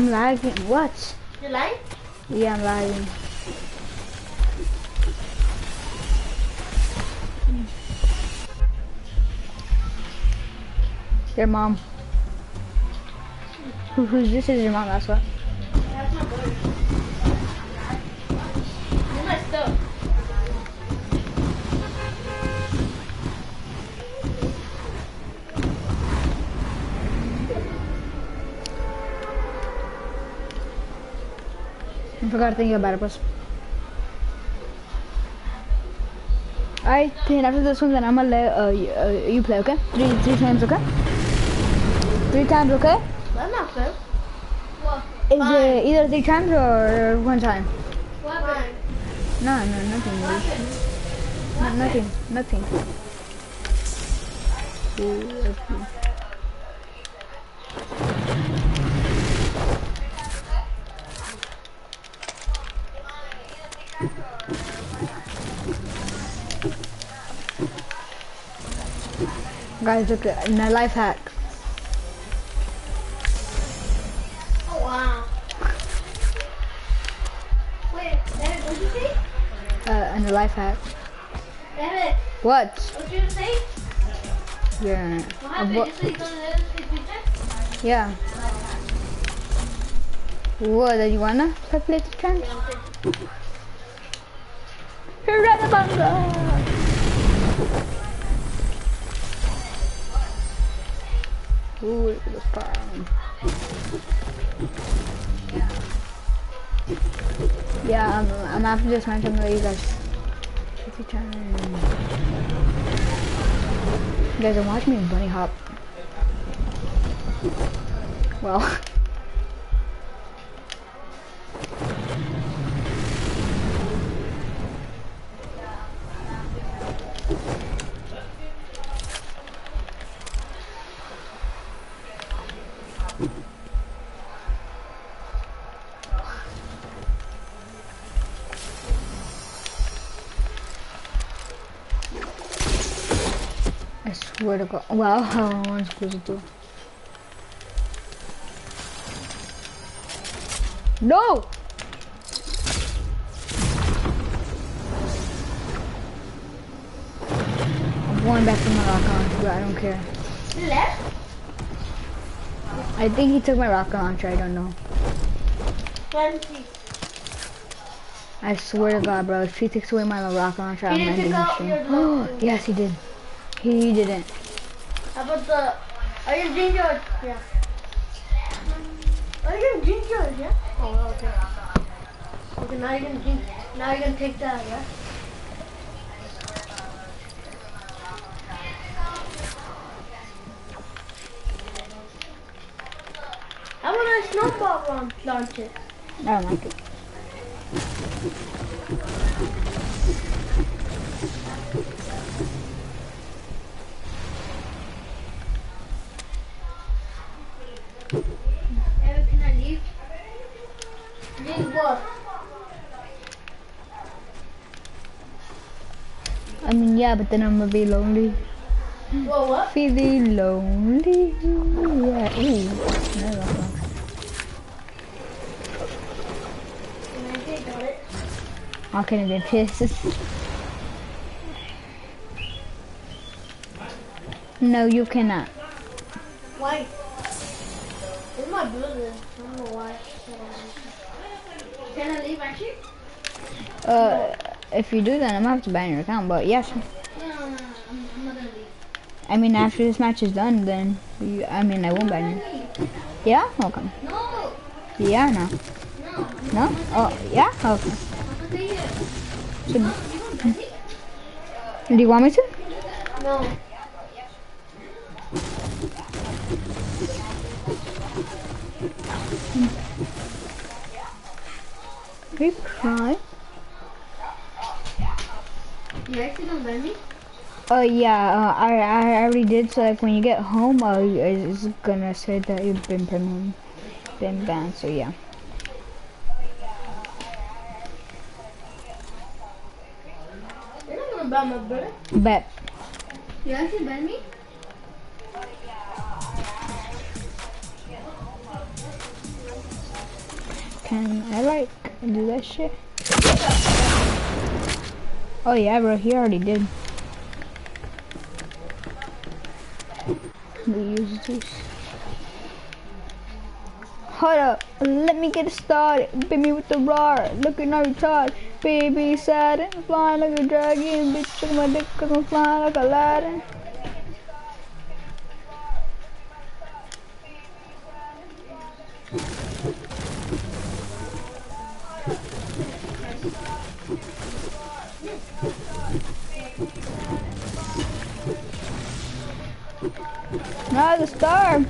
A: I'm lagging. What?
C: You're lagging?
A: Yeah, I'm lagging. Your mom. Who, who's this is your mom, that's what.
C: That's not good.
A: Forgot to think about it, but Alright, then after this one, then I'm gonna let uh, you, uh, you play, okay? Three, three times, okay? Three times, okay?
C: That's not fair.
A: Is it either three times or one time?
C: Happened?
A: No, no, nothing.
C: Happened?
A: No, nothing, nothing. Ooh, okay. Guys, look at my life hack.
C: Oh, wow. Wait, David, what'd you say?
A: Uh, and a life hack.
C: David,
A: What?
C: what you say?
A: Yeah.
C: What
A: Uh,
C: happened?
A: what?
C: You said you're gonna let us take pictures?
A: Yeah. What? Do you wanna play the trench? Ranabanga! Ooh, it was fun. Yeah, I'm I'm gonna let you guys. You guys are watching me bunny hop. Well. Swear to. Wow, how one's close the door. No! I'm going back to my rock launcher, but I don't care.
C: Left?
A: I think he took my rocket launcher, I don't know.
C: Twenty.
A: I swear to God, bro, if he takes away my rocket launcher, I'm ending
C: out
A: stream. yes, he did. He didn't.
C: How about the... Are you ginger? Yeah. Are you ginger? Yeah? Oh, okay. Okay, now you're gonna drink. Now you're gonna take that, yeah? I want a snowball launch- launcher.
A: I don't like it. Yeah, but then I'm gonna be lonely.
C: What, what?
A: Feeling lonely. Yeah. Ooh. No, launcher.
C: Can I take it?
A: How can it be pissed? No, you cannot.
C: Why? It's my brother. I don't know why. Can I leave actually?
A: Uh, if you do, then I'm gonna have to ban your account. But yes,
C: No, no, no, no. I'm, I'm not gonna leave.
A: I mean after this match is done, then you, I mean I won't ban you. Yeah. Okay.
C: No,
A: Yeah. No.
C: no.
A: No. Oh. Yeah. Okay.
C: I'm gonna stay here.
A: So,
C: You want to take?
A: do you want me to?
C: No.
A: Are you crying?
C: You actually don't ban me?
A: Oh yeah, uh, I I already did. So like when you get home, uh, it's gonna say that you've been permanent, been banned. So yeah.
C: You're not gonna ban my brother.
A: Bet.
C: You actually ban me?
A: Can I like do that shit? Oh yeah, bro. He already did. We use this. Hold up, let me get started. Beat me with the roar, looking all retarded. Baby sad, flying like a dragon. Bitch, suck my dick cause I'm flying like Aladdin. No, the star.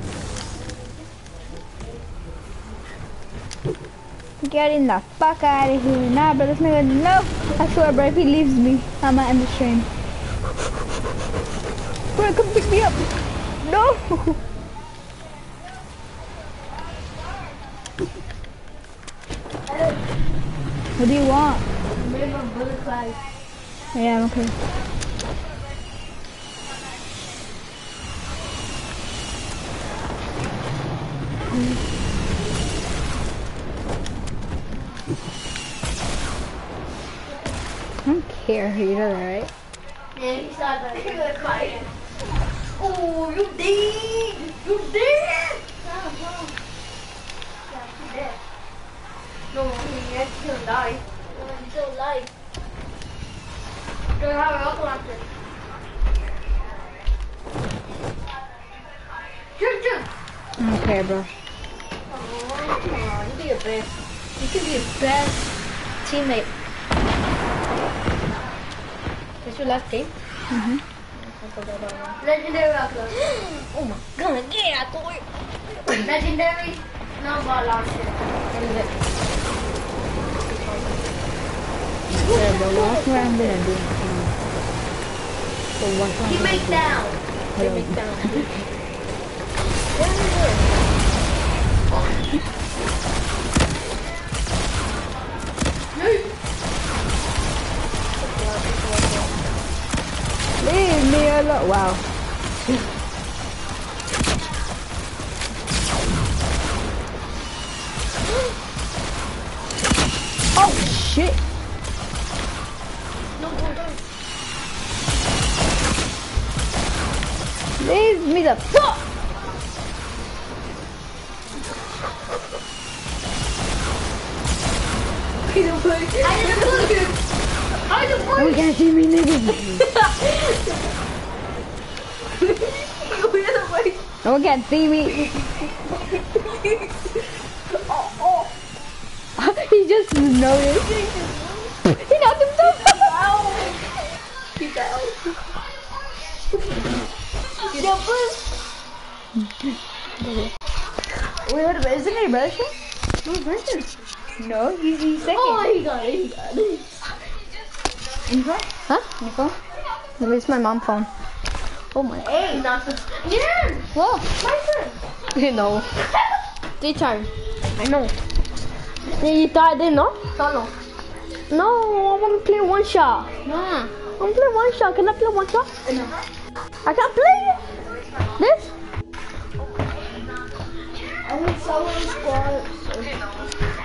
C: getting the fuck out of here. Nah, bro, this nigga, no. I swear, bro, if he leaves me, I'm gonna end the stream. Bro, come pick me up. No. What do you want?
A: Made my bullet fly.
C: Yeah, I'm okay. I don't care. You know that, right?
A: Yeah, like, he was quiet. Oh, you dead! You dead! No, no. Yeah, he dead. No, to die. No, he's still alive. Don't have a launcher. Shoot, shoot!
C: I don't care, bro.
A: Come you your best. You can be your best teammate. Is your last game?
C: Mm-hmm.
A: Legendary rocket. oh my god, yeah, I thought you. Legendary snowball launcher. What is it?
C: Yeah, bro, that's what I'm gonna do. So what's wrong with
A: Teammate
C: you?
A: down.
C: Hello.
A: Teammate down. What is it?
C: Leave me alone. Wow.
A: No
C: one can see me. he just noticed. He knocked himself out.
A: That out. Yo, please.
C: Wait, what about, isn't brother show?
A: No, Brenton.
C: No, he's, he's second.
A: Oh, he got it. He got it.
C: Huh? No, it's my mom's phone. Oh my.
A: Hey, not the. Yeah.
C: Whoa.
A: My turn.
C: You know. Three time. I know. You thought I didn't know?
A: Solo.
C: No, I want to play one shot.
A: No.
C: I want to play one shot. Can I play one shot?
A: No.
C: I can't play this.
A: I want solo squad.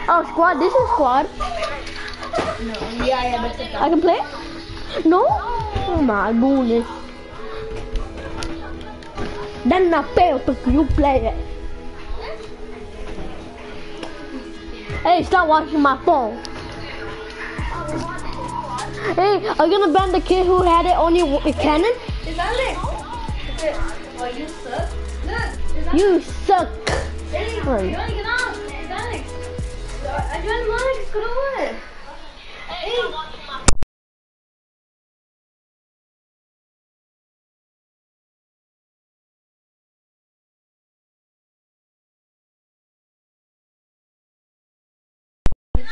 C: Oh, squad. This is squad.
A: No. Yeah, yeah, that's it.
C: I can play? No? Oh my goodness. Then I fail because you play it. Hey, stop watching my phone. Hey, are you gonna ban the kid who had it on your cannon?
A: Is that it? Is it? Oh, you suck. Look. Is that
C: You suck.
A: Hey, you wanna get out? Is that it? I tried Alex. Go on. Hey.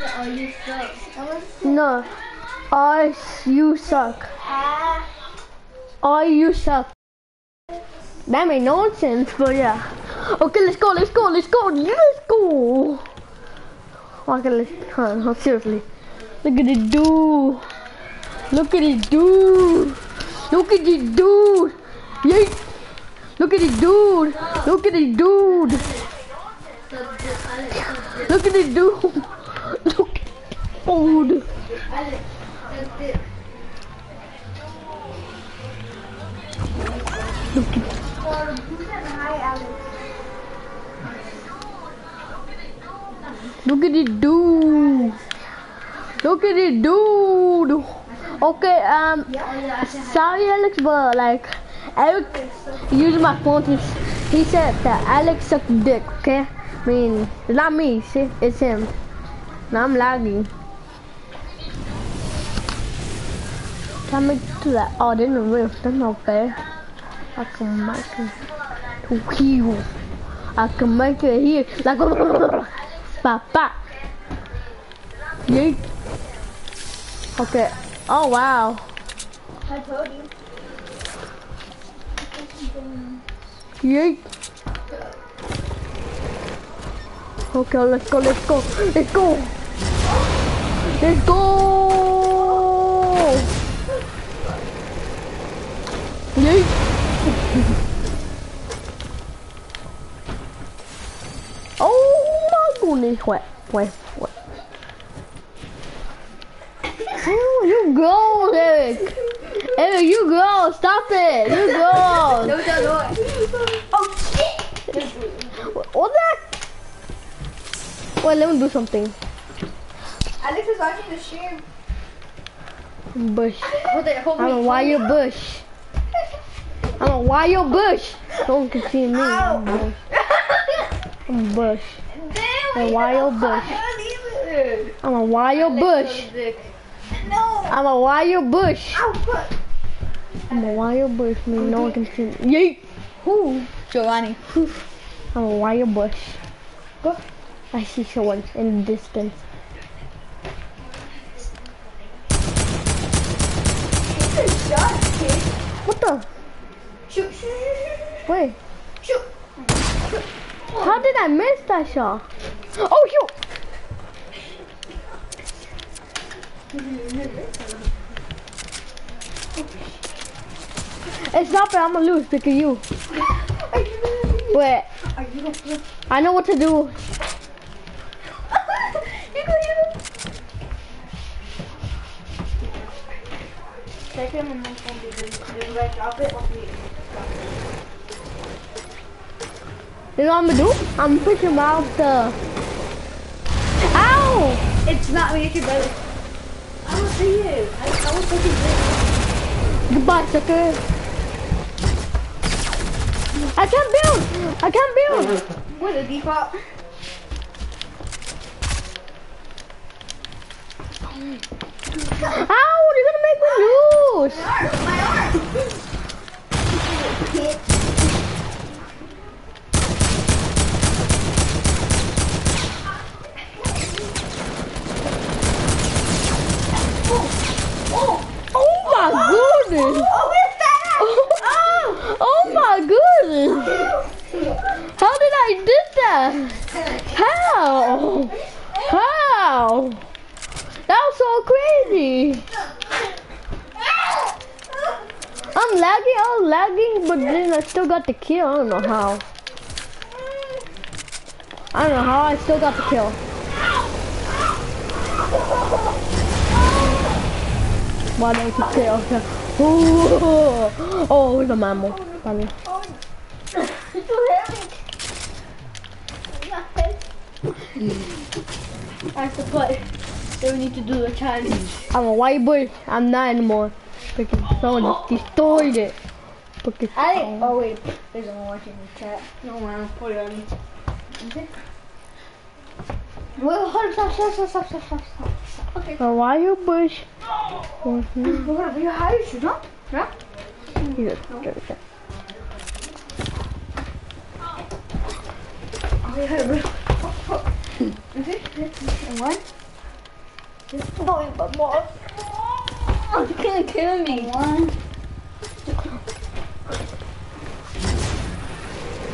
A: You suck.
C: No. I, you suck. I, you suck. That made nonsense, but yeah. Okay, let's go, let's go, let's go, let's go. Okay, let's, huh, no, seriously. Look at this dude. Look at this dude. Look at this dude. Look at this dude. Look at this dude. Look at this dude. Look. At it dude. Look at it dude. Okay, um, sorry Alex, but like, Eric used my phone he said that Alex sucked dick, okay? I mean, it's not me, see, it's him. Now I'm lagging. Make to that? Oh, they didn't real, then okay. I can make it to heal. I can make it here, like, papa. Yeet. Okay. Oh wow.
A: I told you.
C: Yeet. Okay, let's go, let's go, let's go. Let's go. Oh my goodness, wait, wait, wait. Oh, you go, Eric. Eric, you go. Stop it. You go.
A: No, no, no. Oh, shit!
C: What that? Wait, let me do something.
A: Alex is watching the stream.
C: Bush.
A: Hold
C: I'm a
A: me.
C: wire bush. I'm a wire bush. No one can see me. I'm a bush. I'm a bush. A wild bush. I'm a wire bush.
A: No.
C: I'm a wire bush. I'm a wire bush. I mean, no one can see me. Yeet.
A: Who? Giovanni.
C: I'm a wire bush. Go. I see someone in the distance. What the?
A: Shoot, shoot, shoot,
C: Wait.
A: shoot.
C: How did I miss that shot? Oh, shoot. Hey, stop it. I'm gonna lose because you. Wait.
A: Gonna
C: I know what to do.
A: You go, you go. Check him and then phone Just like drop it.
C: You know what I'm gonna do? I'm gonna push him out the. Ow!
A: It's not me, it's your brother. I will see you. I, I will take you.
C: Goodbye, sucker. I can't build. I can't build.
A: What a default.
C: Ow! You're gonna make me lose.
A: My arm.
C: My goodness.
A: Oh, it's that.
C: Oh, oh my goodness. Oh How did I do that? How? How? That was so crazy. I'm lagging, I'm lagging, but then I still got the kill. I don't know how. I don't know how I still got the kill. Why don't you kill? Oh, oh, it's a mammal. Probably.
A: It's too heavy. I have to play. Then we need to do the challenge.
C: I'm a white boy. I'm not anymore. Because someone just destroyed it. Because
A: I oh wait, there's no one watching the chat. No man, put it on. Okay. Well, hold stop, stop, stop, stop, stop, stop, stop. Okay.
C: a white bush. Mhm.
A: We're gonna be high, you know? Yeah?
C: Here, there we go.
A: Okay, bro. Okay, and one. Just going, but more. Oh, you can't kill me.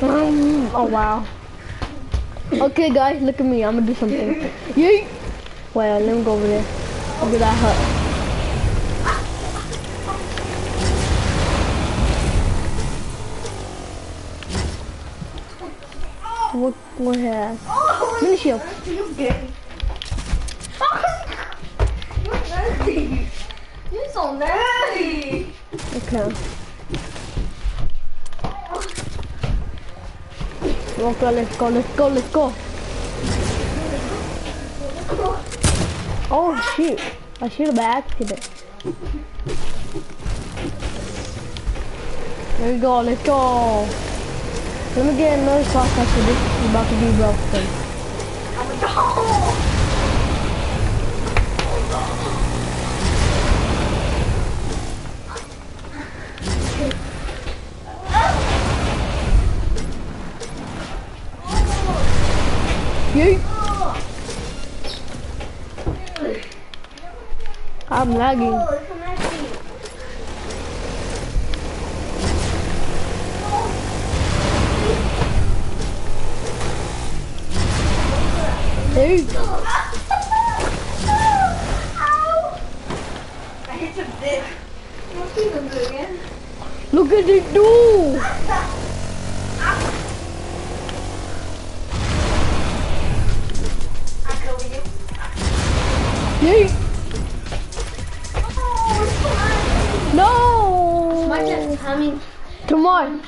C: Um, oh wow. Okay guys, look at me. I'm gonna do something. Yeet. Well, let me go over there. Look at that hut. What, what has?
A: Oh,
C: Mini shield.
A: You're so nasty.
C: Okay. Okay, let's go, let's go, let's go. Oh shit. I should have accident. There we go, let's go. Let me get another shot after this is about to be broken.
E: I'm lagging.
C: Oh, a nice thing.
E: Hey.
C: I hit some dick. Them do.
E: Look at it do. Yay.
C: Oh,
E: No.
C: My turn. I mean,
E: Come on.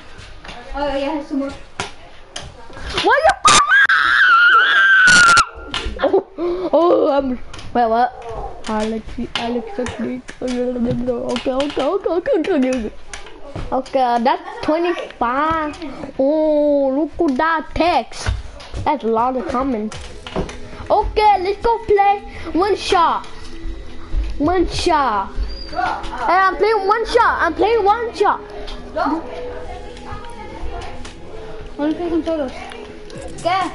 C: oh yeah, some more.
E: What you? Oh, oh, I'm. Wait, what? Alex, Alex, oh, okay, okay, okay, okay, okay, okay. Okay, uh, that's 25. Oh, look at that text. That's a lot of comments. Okay, let's go play one shot. One shot. Hey, I'm playing one shot. I'm playing one shot.
A: Only play controllers.
C: ¿Qué?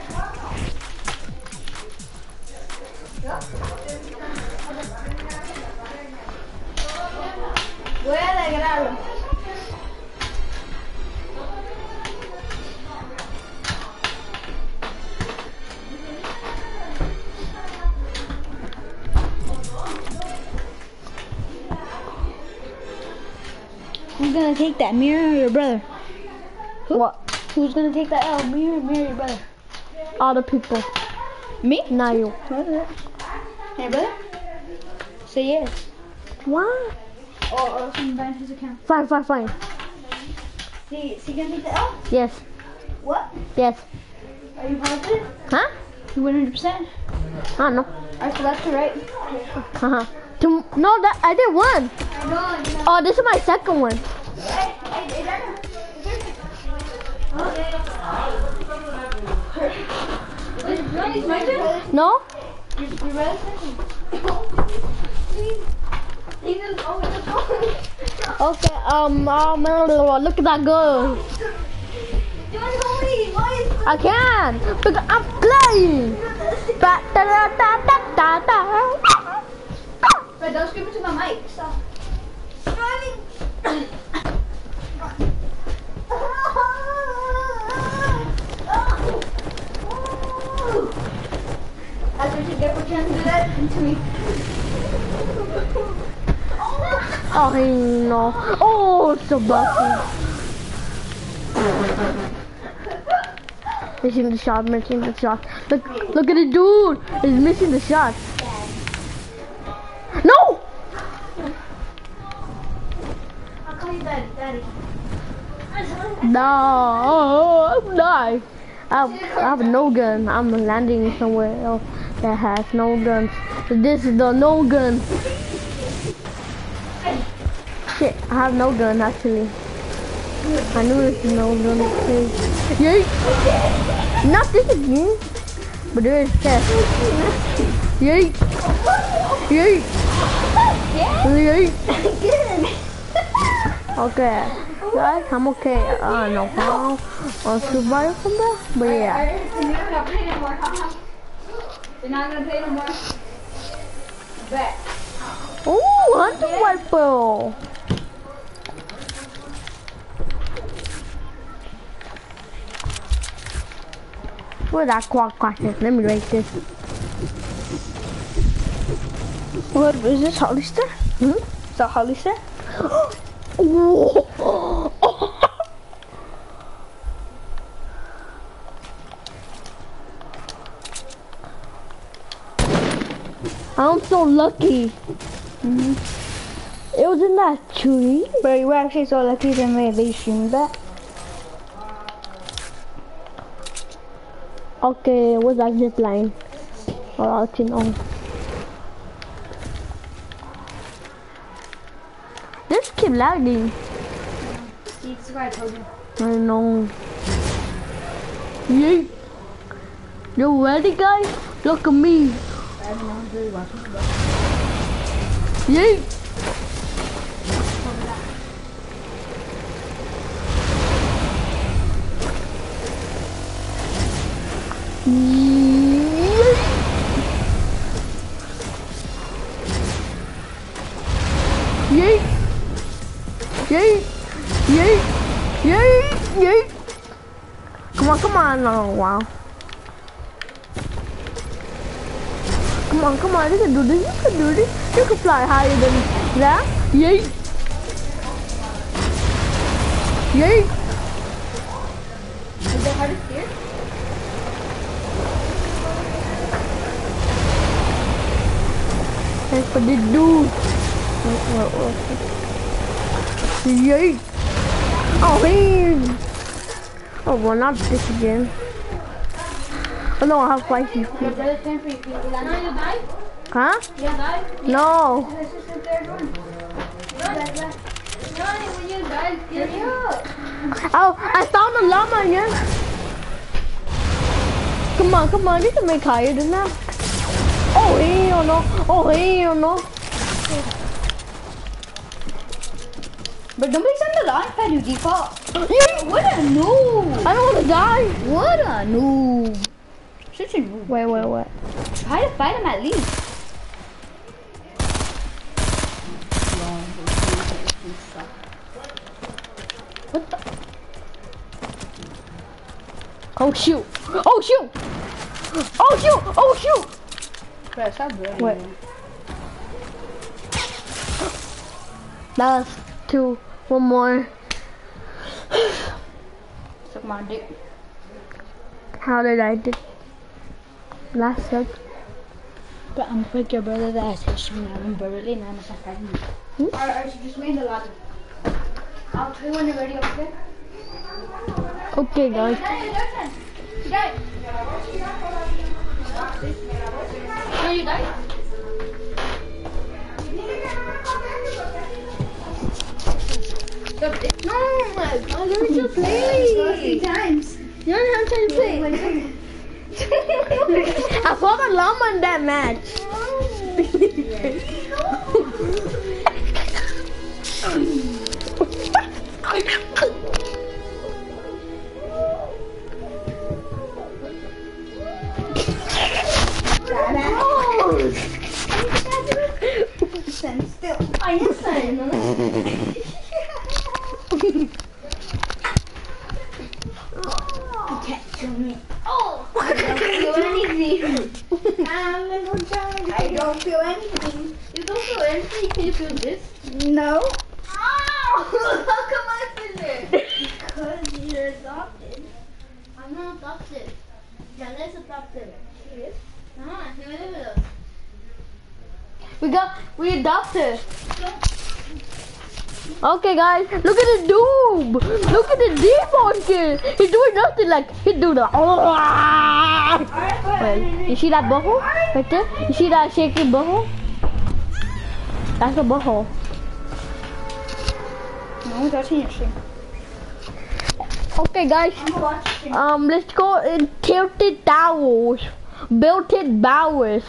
C: Voy a alegrarlo.
A: Who's gonna take that? Me or your brother?
E: What?
A: Who's gonna take that L? Me or me or your brother?
E: Other people.
A: Me?
E: Not you.
A: Hey, brother? Say yes.
E: What?
A: Or, or buying his account.
E: Fine, fine, fine.
C: Sí, sí que take the L?
E: Yes,
C: What?
E: yes.
C: Are you positive?
E: Huh?
A: You 100%?
E: I don't know.
C: Alright, so that's the right.
E: Uh-huh. Tom- no, that I did one. Oh, this is my second one. No? Okay. Um. Um. Look at that girl. I can because I'm playing.
C: But don't scream into my mic. Stop. Driving. That's what you get trying to do that to me.
E: Oh no. Oh, so bucky. Missing the shot. Missing the shot. Look. Look at the dude. He's missing the shot. No.
C: I'll call you daddy. Daddy.
E: No, I'm dying. I have, no gun. I'm landing somewhere else that has no guns. This is the no gun. Shit, I have no gun actually. I knew this is no gun. Yay! Not this again. But there is test. Yay! Yay! Yay! Okay. Guys, I'm okay. Uh, no problem. I'll survive from that. But yeah.
C: You're not gonna play no more, huh? You're not gonna play no more. Bet.
E: Oh, hunter rifle. Where that quad classes? Let me rate this.
A: What is this Hollister?
E: Hmm?
A: Is that Hollister?
E: I'm so lucky.
A: Mm-hmm.
E: It was in that tree.
A: But you were actually so lucky they made they streamed that.
E: Okay, what's that zip line? I'll let you know. This keep lagging.
C: This I you.
E: Know. Yeet. You ready, guys? Look at me. Yeet. Wow. Come on, come on. You can do this. You can do this. You can fly higher than that. Yeet. Yeet.
A: Is it hard to steer?
E: That's what they do. Wait, wait, wait. Yeet. Oh, he. Oh, well, not this again. Oh, no, I have spicy
A: Your
E: food.
A: brother's going for you. Is that not your die?
E: Huh? No.
A: This is the third one. Ronnie, Ronnie, when you die, get it up.
E: Oh, I found a llama again. Come on, come on. You can make higher than that. Oh, hell oh, no. Oh, hell oh, no.
A: But nobody's on the launch pad, you default. What a noob.
E: I don't want to die.
A: What a noob. Such a noob.
E: Wait, wait, wait.
A: Try to fight him at least. What the?
E: Oh, shoot. Oh, shoot. Oh, shoot. Oh, shoot.
A: Bro, stop bro.
E: Wait. That's two. One more.
A: Suck my dick.
E: How did I do? Last suck.
A: But I'm quick your brother that has me. I'm barely and I'm a Alright, I should hmm? just wait in the lobby. I'll tell you when you're ready, okay?
E: Okay, guys.
A: You died. No, you died. No, I oh, learned to play. times. You don't have time to play.
E: I fought a llama in that match.
A: Still. I am saying. You can't kill me. Oh! I don't feel anything. I don't feel anything. You don't feel anything? Can you feel this? No. Ow! How come I feel it? Because you're adopted. I'm not adopted. Jana is adopted. She is? No, she lives with us.
E: We got, we adopted. Okay, guys, look at the noob. Look at the demon kid. He's doing nothing like he do the. Wait, you see that butthole right there? You see that shaky butthole? That's a butthole.
A: No, that's in your.
E: Okay, guys.
A: I'm gonna watch stream.
E: Um, let's go in tilted towers, built-in bowers.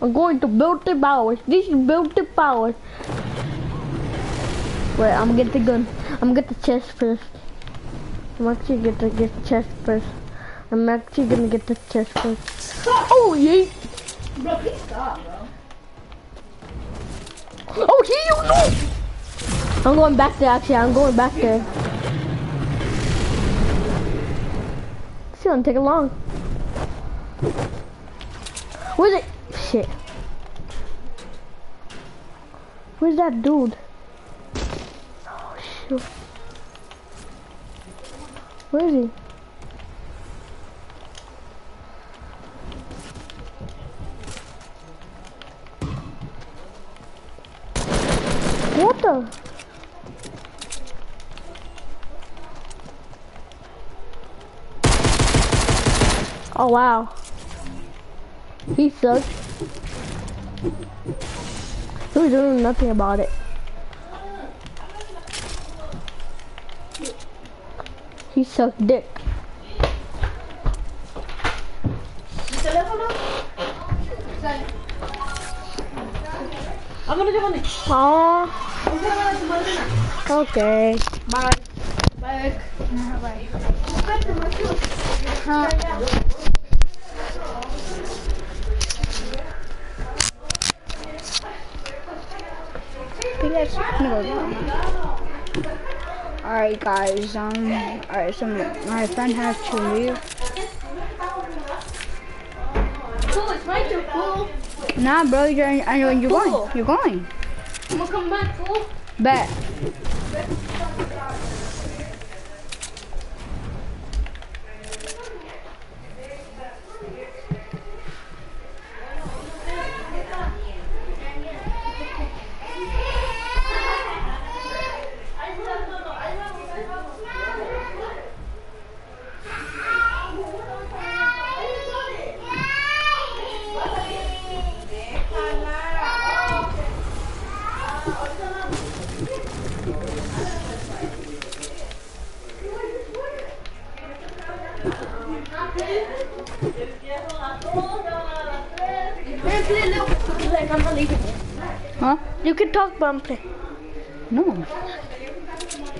E: I'm going to built-in bowers. This is built-in bowers. Wait, I'm gonna get the gun. I'm gonna get the chest first. I'm actually gonna get the chest first. I'm actually gonna get the chest first. Oh, yeah.
A: Bro, please stop, bro.
E: Oh, he you know. I'm going back there. Actually, I'm going back there. It's gonna take long. Where's it? Shit. Where's that dude? Where is he? What the? Oh wow. He sucks. He was doing nothing about it. He sucked dick.
A: I'm gonna jump on.
E: Aww. Okay.
A: Bye. Bye. Bye. Go. Alright, guys. Um. Alright, so my friend has to leave.
C: Cool, it's right there, cool.
A: Nah, bro. You're, I know you're
C: Cool.
A: going. You're going.
C: I'm gonna come back, cool.
A: Bet.
C: You can talk, but I'm playing.
A: No.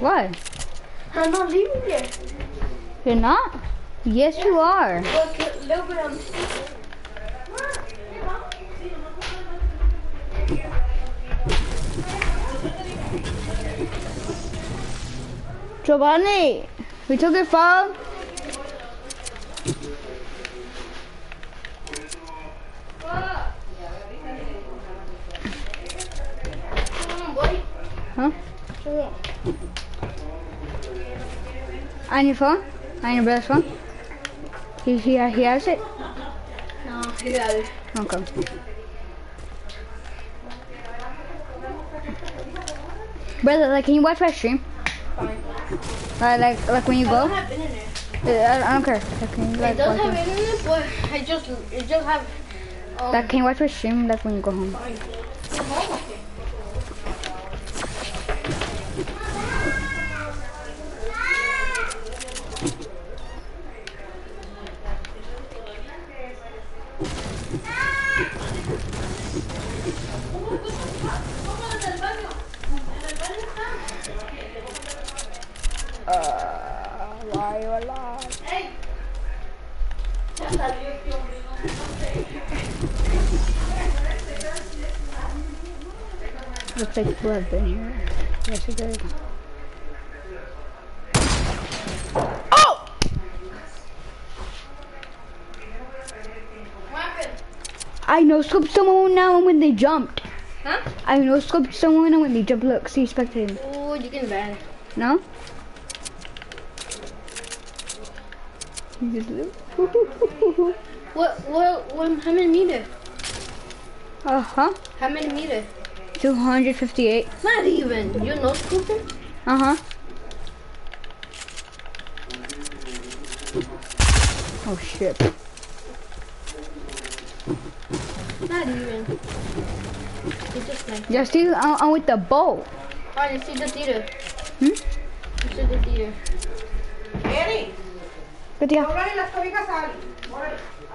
A: Why?
C: I'm not leaving you.
A: You're not? Yes, you are.
C: Look, a little bit on.
A: Giovanni, we took your phone. On your phone? On your brother's phone? He, he, he has it?
C: No, you got it.
A: Okay. Brother, like, can you watch my stream?
C: Fine.
A: Uh, like, like when you
C: I
A: go?
C: don't have internet.
A: Uh, I, I don't care. Like, can you,
C: It does have
A: it?
C: internet, but I just, it just have. Um,
A: Like, can you watch my stream, like, when you go home?
C: fine.
A: Looks like blood here. Yes, it did. Oh! I no scoped someone now when they jumped.
C: Huh?
A: I no scoped someone when they jumped. Look, see, spectating.
C: Oh, you can ban.
A: No? You just live.
C: What, what, what, how many meter?
A: Uh huh.
C: How many meter?
A: 258.
C: Not even. You know scooping?
A: Uh huh. Oh shit.
C: Not even. It's just like.
A: Yeah, see, I'm, I'm with the bow.
C: Fine, you see the theater.
A: Hmm?
C: You see the theater.
A: But yeah.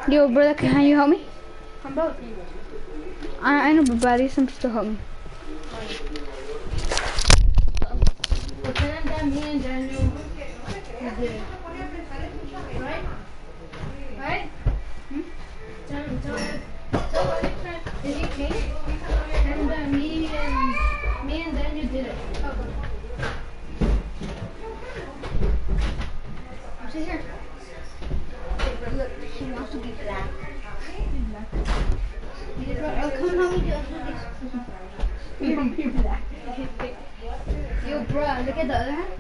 A: Yo, brother, can you help me?
C: I'm about
A: I, I know, but at least I'm still help
C: we. Oh. Come help me do Yo, bro, look at the other hand.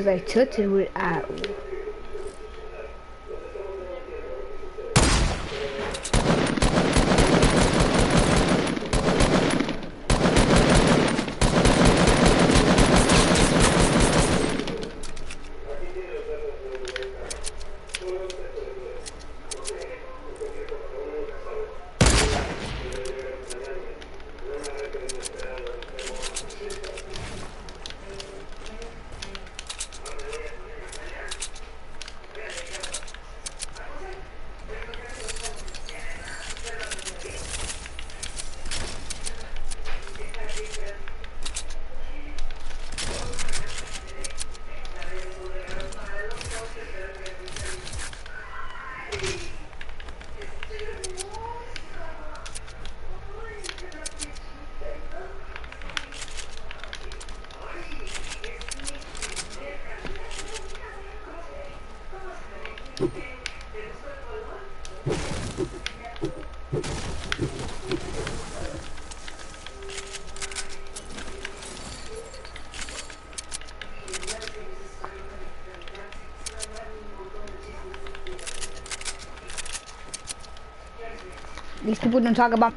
A: Was like tilted with at These people don't talk about.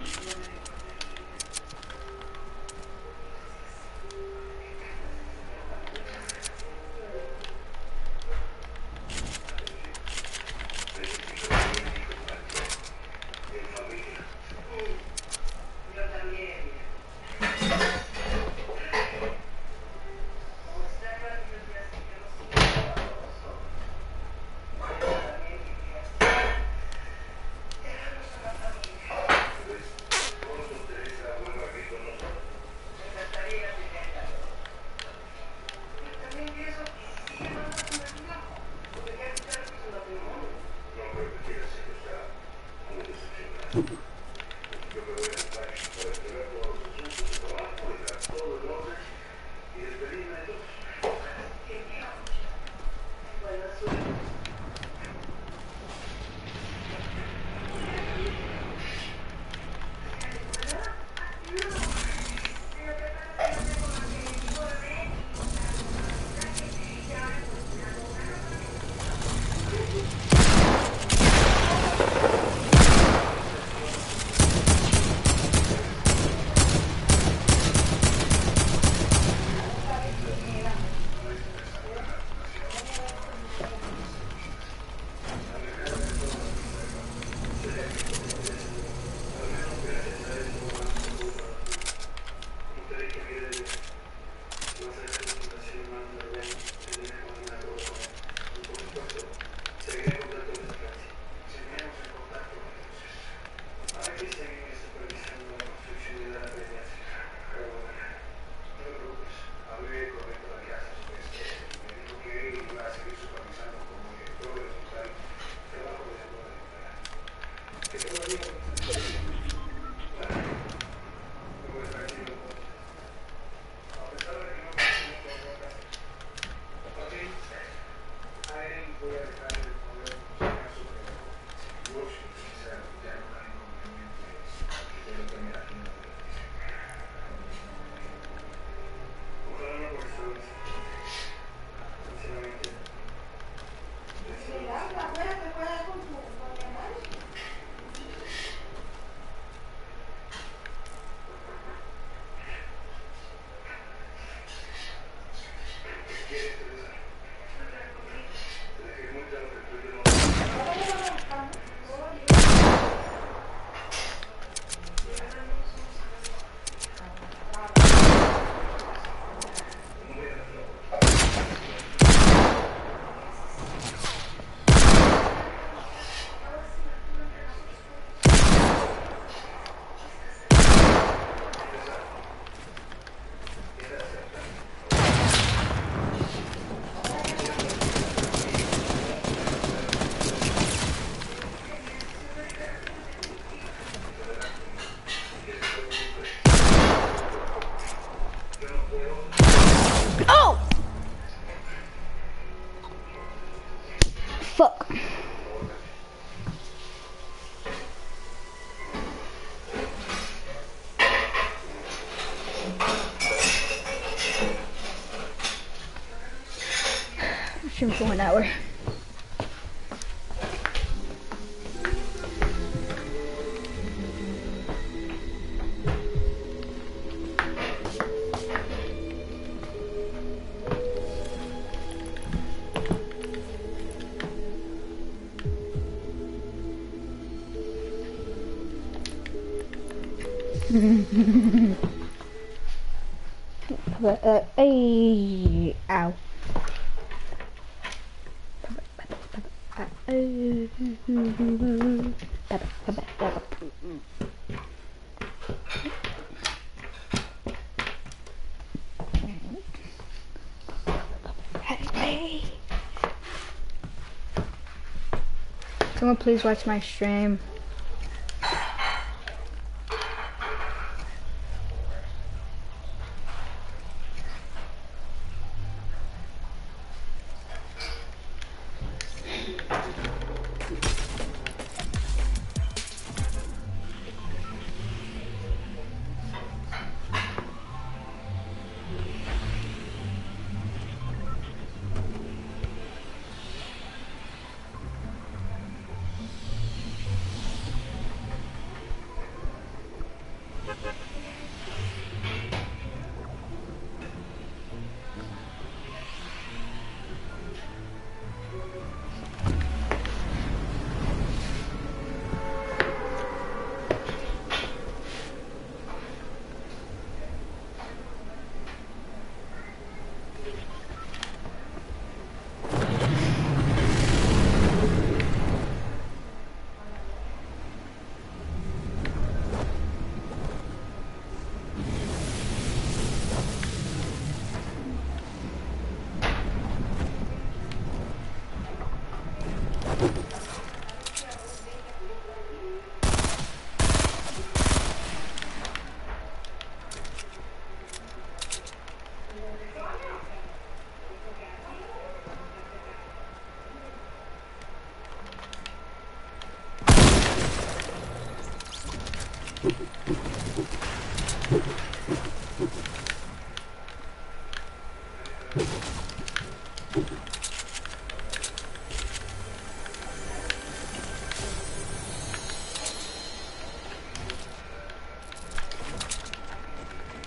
A: for an hour. Please watch my stream.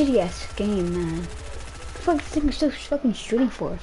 A: Shitty ass game, man. What the fuck is this thing so fucking shooting for?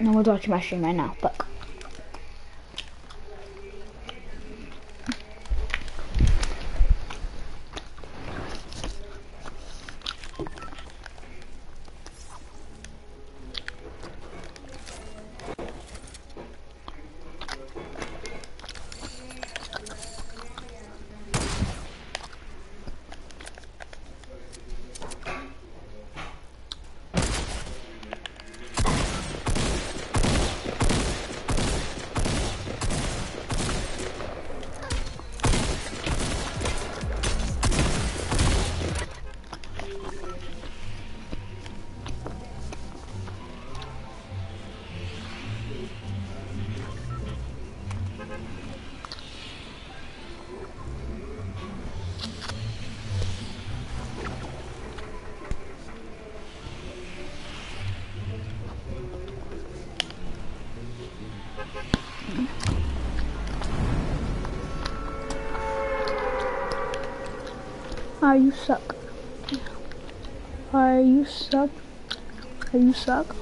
A: No one's watching my stream right now. Fuck. Ah, you suck. Ah, you suck. Ah, you suck.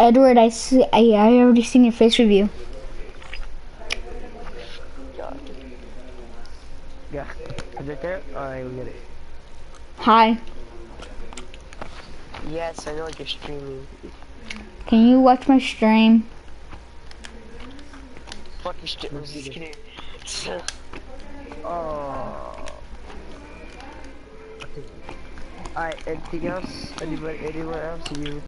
A: Edward, I see. I, I already seen your face review.
G: Yeah. Is it there? Alright, we get it.
A: Hi.
G: Yes, I know what you're streaming.
A: Can you watch my stream?
G: Fuck your stream. I'm just kidding. Oh. Alright, anything else? Anyone, anyone else? You